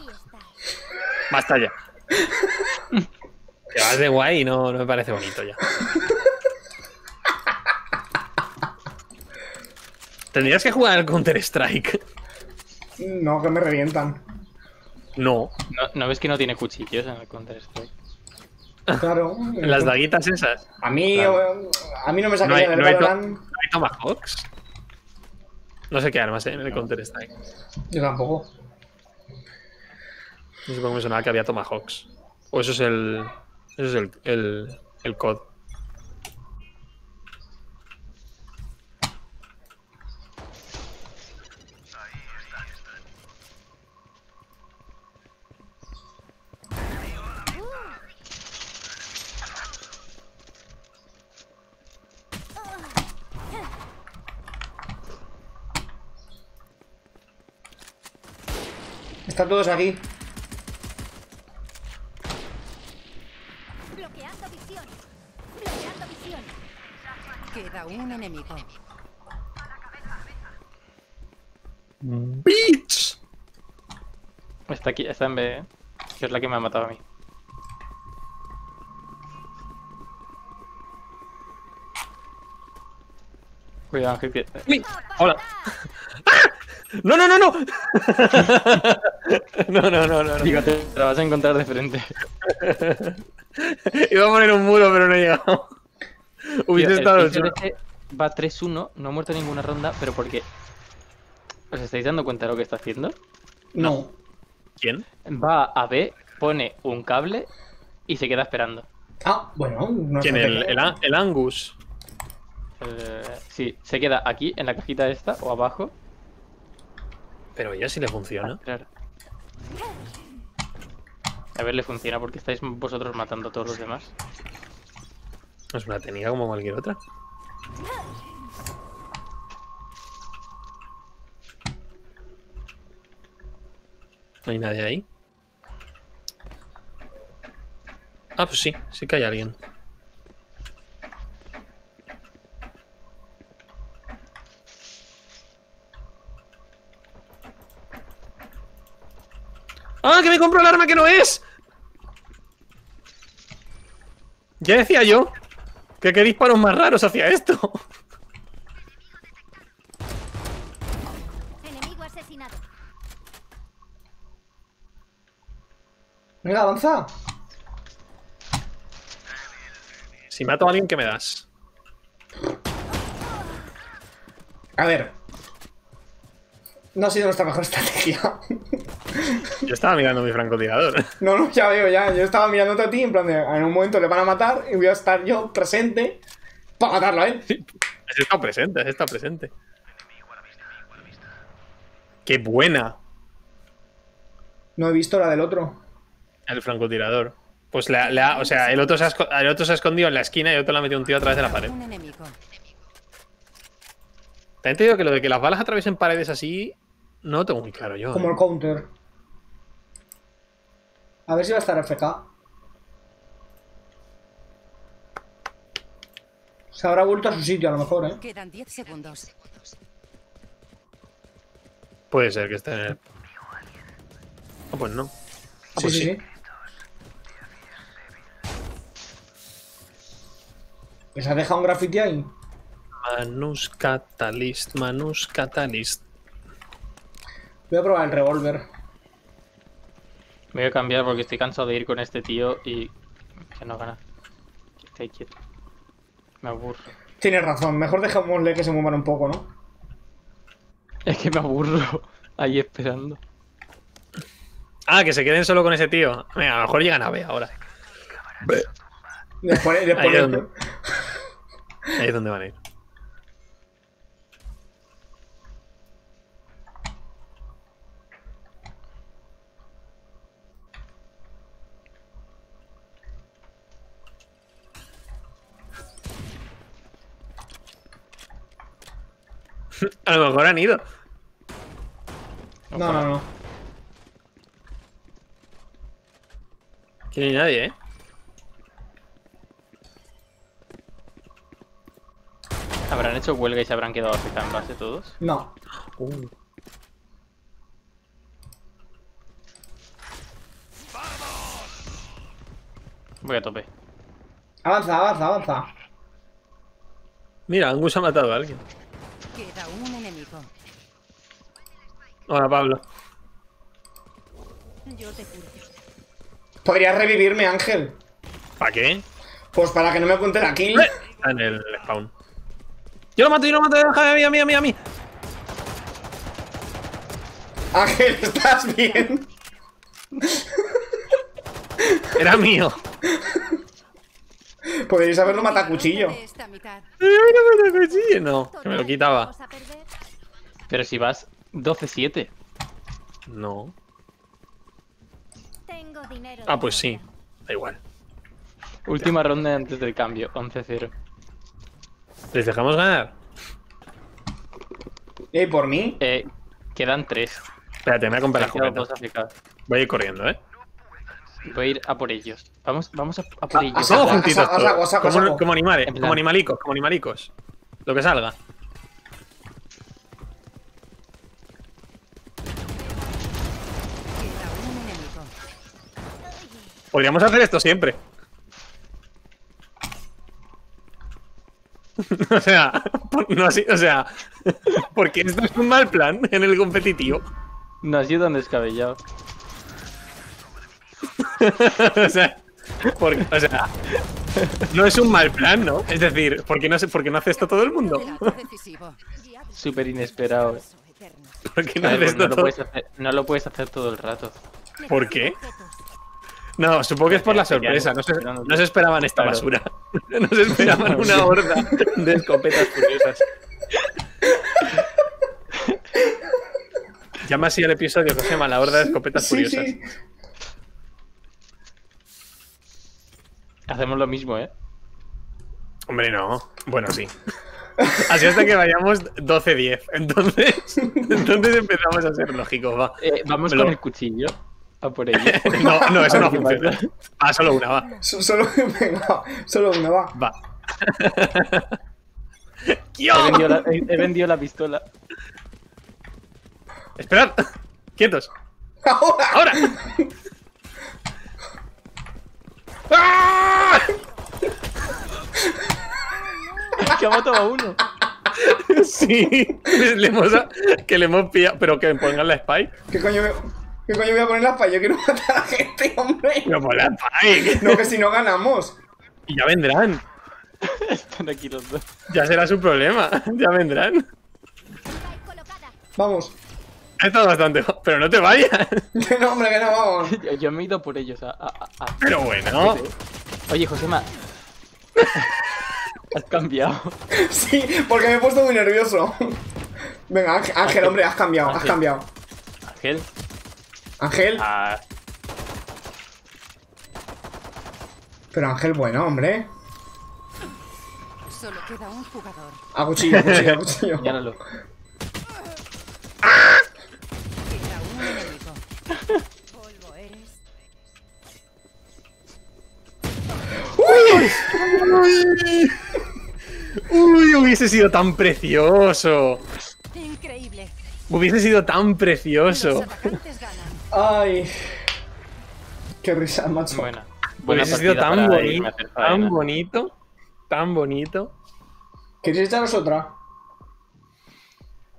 Basta ya. Que vas de guay y no, no me parece bonito ya. Tendrías que jugar al Counter-Strike. No, que me revientan. No. ¿No, ¿No ves que no tiene cuchillos en el Counter Strike? Claro. Las daguitas esas. A mí, Claro. a mí no me No saqué hay, del no hay no hay Tomahawks. No sé qué armas hay en el Counter-Strike. Yo tampoco. No sé por qué me sonaba que había Tomahawks. O eso es el. Eso es el, el, el COD. Están todos aquí. Bloqueando visión. Bloqueando visión. Queda un enemigo. ¡Bitch! Está aquí, está en B, ¿eh? que es la que me ha matado a mí. Cuidado, Ángel, que... ¡Hola! ¡No, no, no, no! no, no, no, no. no. Digo, te la vas a encontrar de frente. Iba a poner un muro, pero no he llegado. Hubiese estado el chulo. Va 3-1, no ha muerto ninguna ronda, pero porque... ¿Os estáis dando cuenta de lo que está haciendo? No. ¿Quién? Va a B, pone un cable y se queda esperando. Ah, bueno. No ¿Quién? sé El, el Angus. Eh, sí, se queda aquí, en la cajita esta, o abajo. Pero ya sí le funciona. Claro. A ver, le funciona porque estáis vosotros matando a todos los demás. Es una técnica como cualquier otra. No hay nadie ahí. Ah, pues sí, sí que hay alguien. ¡Ah, que me compro el arma que no es! Ya decía yo que qué disparos más raros hacia esto. Enemigo asesinado. Venga, avanza. Si mato a alguien, ¿qué me das? A ver, no ha sido nuestra mejor estrategia. Yo estaba mirando mi francotirador. No, no, ya veo, ya. Yo estaba mirándote a ti, en plan de. En un momento le van a matar y voy a estar yo presente para matarlo a él. Has estado presente, has estado presente. ¡Qué buena! No he visto la del otro. El francotirador. Pues le ha- le ha- o sea, el otro, se ha, el otro se ha escondido en la esquina y el otro le ha metido un tiro a través de la pared. Un enemigo. También te digo que lo de que las balas atraviesen paredes así, no lo tengo muy claro yo. Como ¿eh? el counter. A ver si va a estar FK. Se habrá vuelto a su sitio, a lo mejor, ¿eh? Quedan 10 segundos. Puede ser que esté en el. Ah, pues no. Ah, Sí, pues sí, sí. ¿Les ha dejado un graffiti ahí? Manus Catalyst, Manus Catalyst. Voy a probar el revólver. Me voy a cambiar porque estoy cansado de ir con este tío y que no gana. Que esté quieto. Me aburro. Tienes razón, mejor dejémosle que se muevan un poco, ¿no? Es que me aburro ahí esperando. Ah, que se queden solo con ese tío. Venga, a lo mejor llegan a B ahora. Después, después Ahí es donde- Ahí es donde van a ir. A lo mejor han ido. No, no, no. Aquí no hay nadie, ¿eh? ¿Habrán hecho huelga y se habrán quedado AFK en base todos? No. Uh. Voy a tope. Avanza, avanza, avanza. Mira, Angus ha matado a alguien. Queda un enemigo. Hola, Pablo. Yo te curo. Podrías revivirme, Ángel. ¿Para qué? Pues para que no me kill. Está en el spawn. Yo lo mato, yo lo mato, déjame a mí, a mí, a mí, a mí. Ángel, ¿estás bien? Era mío. Podríais haberlo matado a cuchillo. No, que me lo quitaba. Pero si vas 12-7. No. Ah, pues sí. Da igual. Última ronda antes del cambio, 11-0. ¿Les dejamos ganar? ¿Y por mí? Eh, quedan 3. Espérate, me voy a comprar la. Voy a ir corriendo, ¿eh? Voy a ir a por ellos. Vamos, vamos a, a por Ah, ellos. Todos juntitos. Como, animales, como animalicos, como animalicos. Lo que salga. Podríamos hacer esto siempre. o sea, no así, o sea, porque esto es un mal plan en el competitivo. No ha sido tan descabellado. o sea, porque, o sea, no es un mal plan, ¿no? Es decir, ¿por qué no, por qué no hace esto todo el mundo? Súper inesperado. ¿Por qué no ver, pues no, lo todo? puedes hacer, no lo puedes hacer todo el rato. ¿Por qué? No, supongo que es por la sorpresa. No se, no se esperaban esta Claro. basura. No se esperaban una horda de escopetas furiosas. Llama así al episodio que se llama La horda de escopetas Sí, furiosas. sí. Hacemos lo mismo, ¿eh? Hombre, no. Bueno, sí. Así hasta que vayamos 12-10. Entonces, entonces empezamos a ser lógicos, va. Eh, Vamos con el cuchillo. A por ellos. No, no, eso no funciona. Ah, solo una, va. So- Solo, venga, solo una, va. Va. He vendido, la, he- he vendido la pistola. Esperad. Quietos. ¡Ahora! ¡Ahora! ¡Ah! que ha matado a uno. Sí, le hemos, que le hemos pillado, pero que me pongan la spike. ¿Qué coño me... ¿Qué coño voy a poner la Spike? Yo quiero matar a la gente, hombre. No por la Spike. No, que si no ganamos. Y ya vendrán. Están aquí los dos. Ya será su problema. Ya vendrán. Vamos. Ha estado bastante. Pero no te vayas. Que no, hombre, que no, vamos. Yo, yo me he ido por ellos. A, a- a- a- Pero bueno. Oye, Josema. Has cambiado. Sí, porque me he puesto muy nervioso. Venga, Ángel, Ángel, hombre, has cambiado, has cambiado. Ángel. Ángel. Ah, Pero Ángel, bueno, hombre. Solo queda un jugador. A cuchillo, a cuchillo, a cuchillo. míralo. Queda Polvo eres. Uy, hubiese sido tan precioso. Increíble. Hubiese sido tan precioso. Ay. Qué risa, macho. Buena. Buena Hubiese sido partida tan bonito. Tan bonito. Tan bonito. ¿Queréis echaros otra?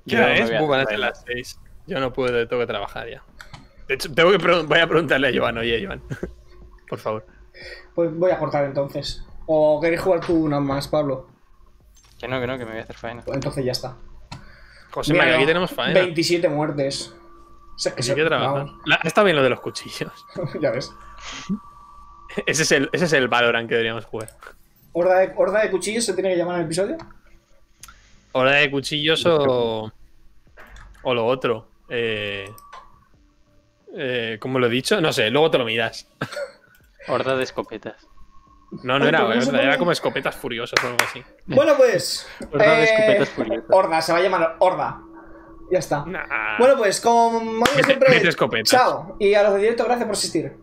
¿Qué hora es? Uh, van a las 6. Yo no puedo, tengo que trabajar ya. De hecho, tengo que voy a preguntarle a Joan. Oye, Joan. Por favor. Pues voy a cortar entonces. ¿O queréis jugar tú una más, Pablo? Que no, que no, que me voy a hacer faena. Pues entonces ya está. José, Mira, que aquí tenemos faena. 27 muertes. O sea, que se- La- Está bien lo de los cuchillos. ya ves. Ese es el, ese es el Valorant que deberíamos jugar. ¿Horda de, horda de cuchillos se tiene que llamar en el episodio? Hora de cuchillos o. O lo otro. Eh. Eh, ¿Cómo lo he dicho? No sé, luego te lo miras. Horda de escopetas. No, no era, ¿cómo se era, como escopetas furiosas o algo así. Bueno, pues. Horda de eh, escopetas furiosas. Horda, se va a llamar Horda. Ya está. Nah. Bueno, pues como siempre. Chao. Y a los de directo, gracias por asistir.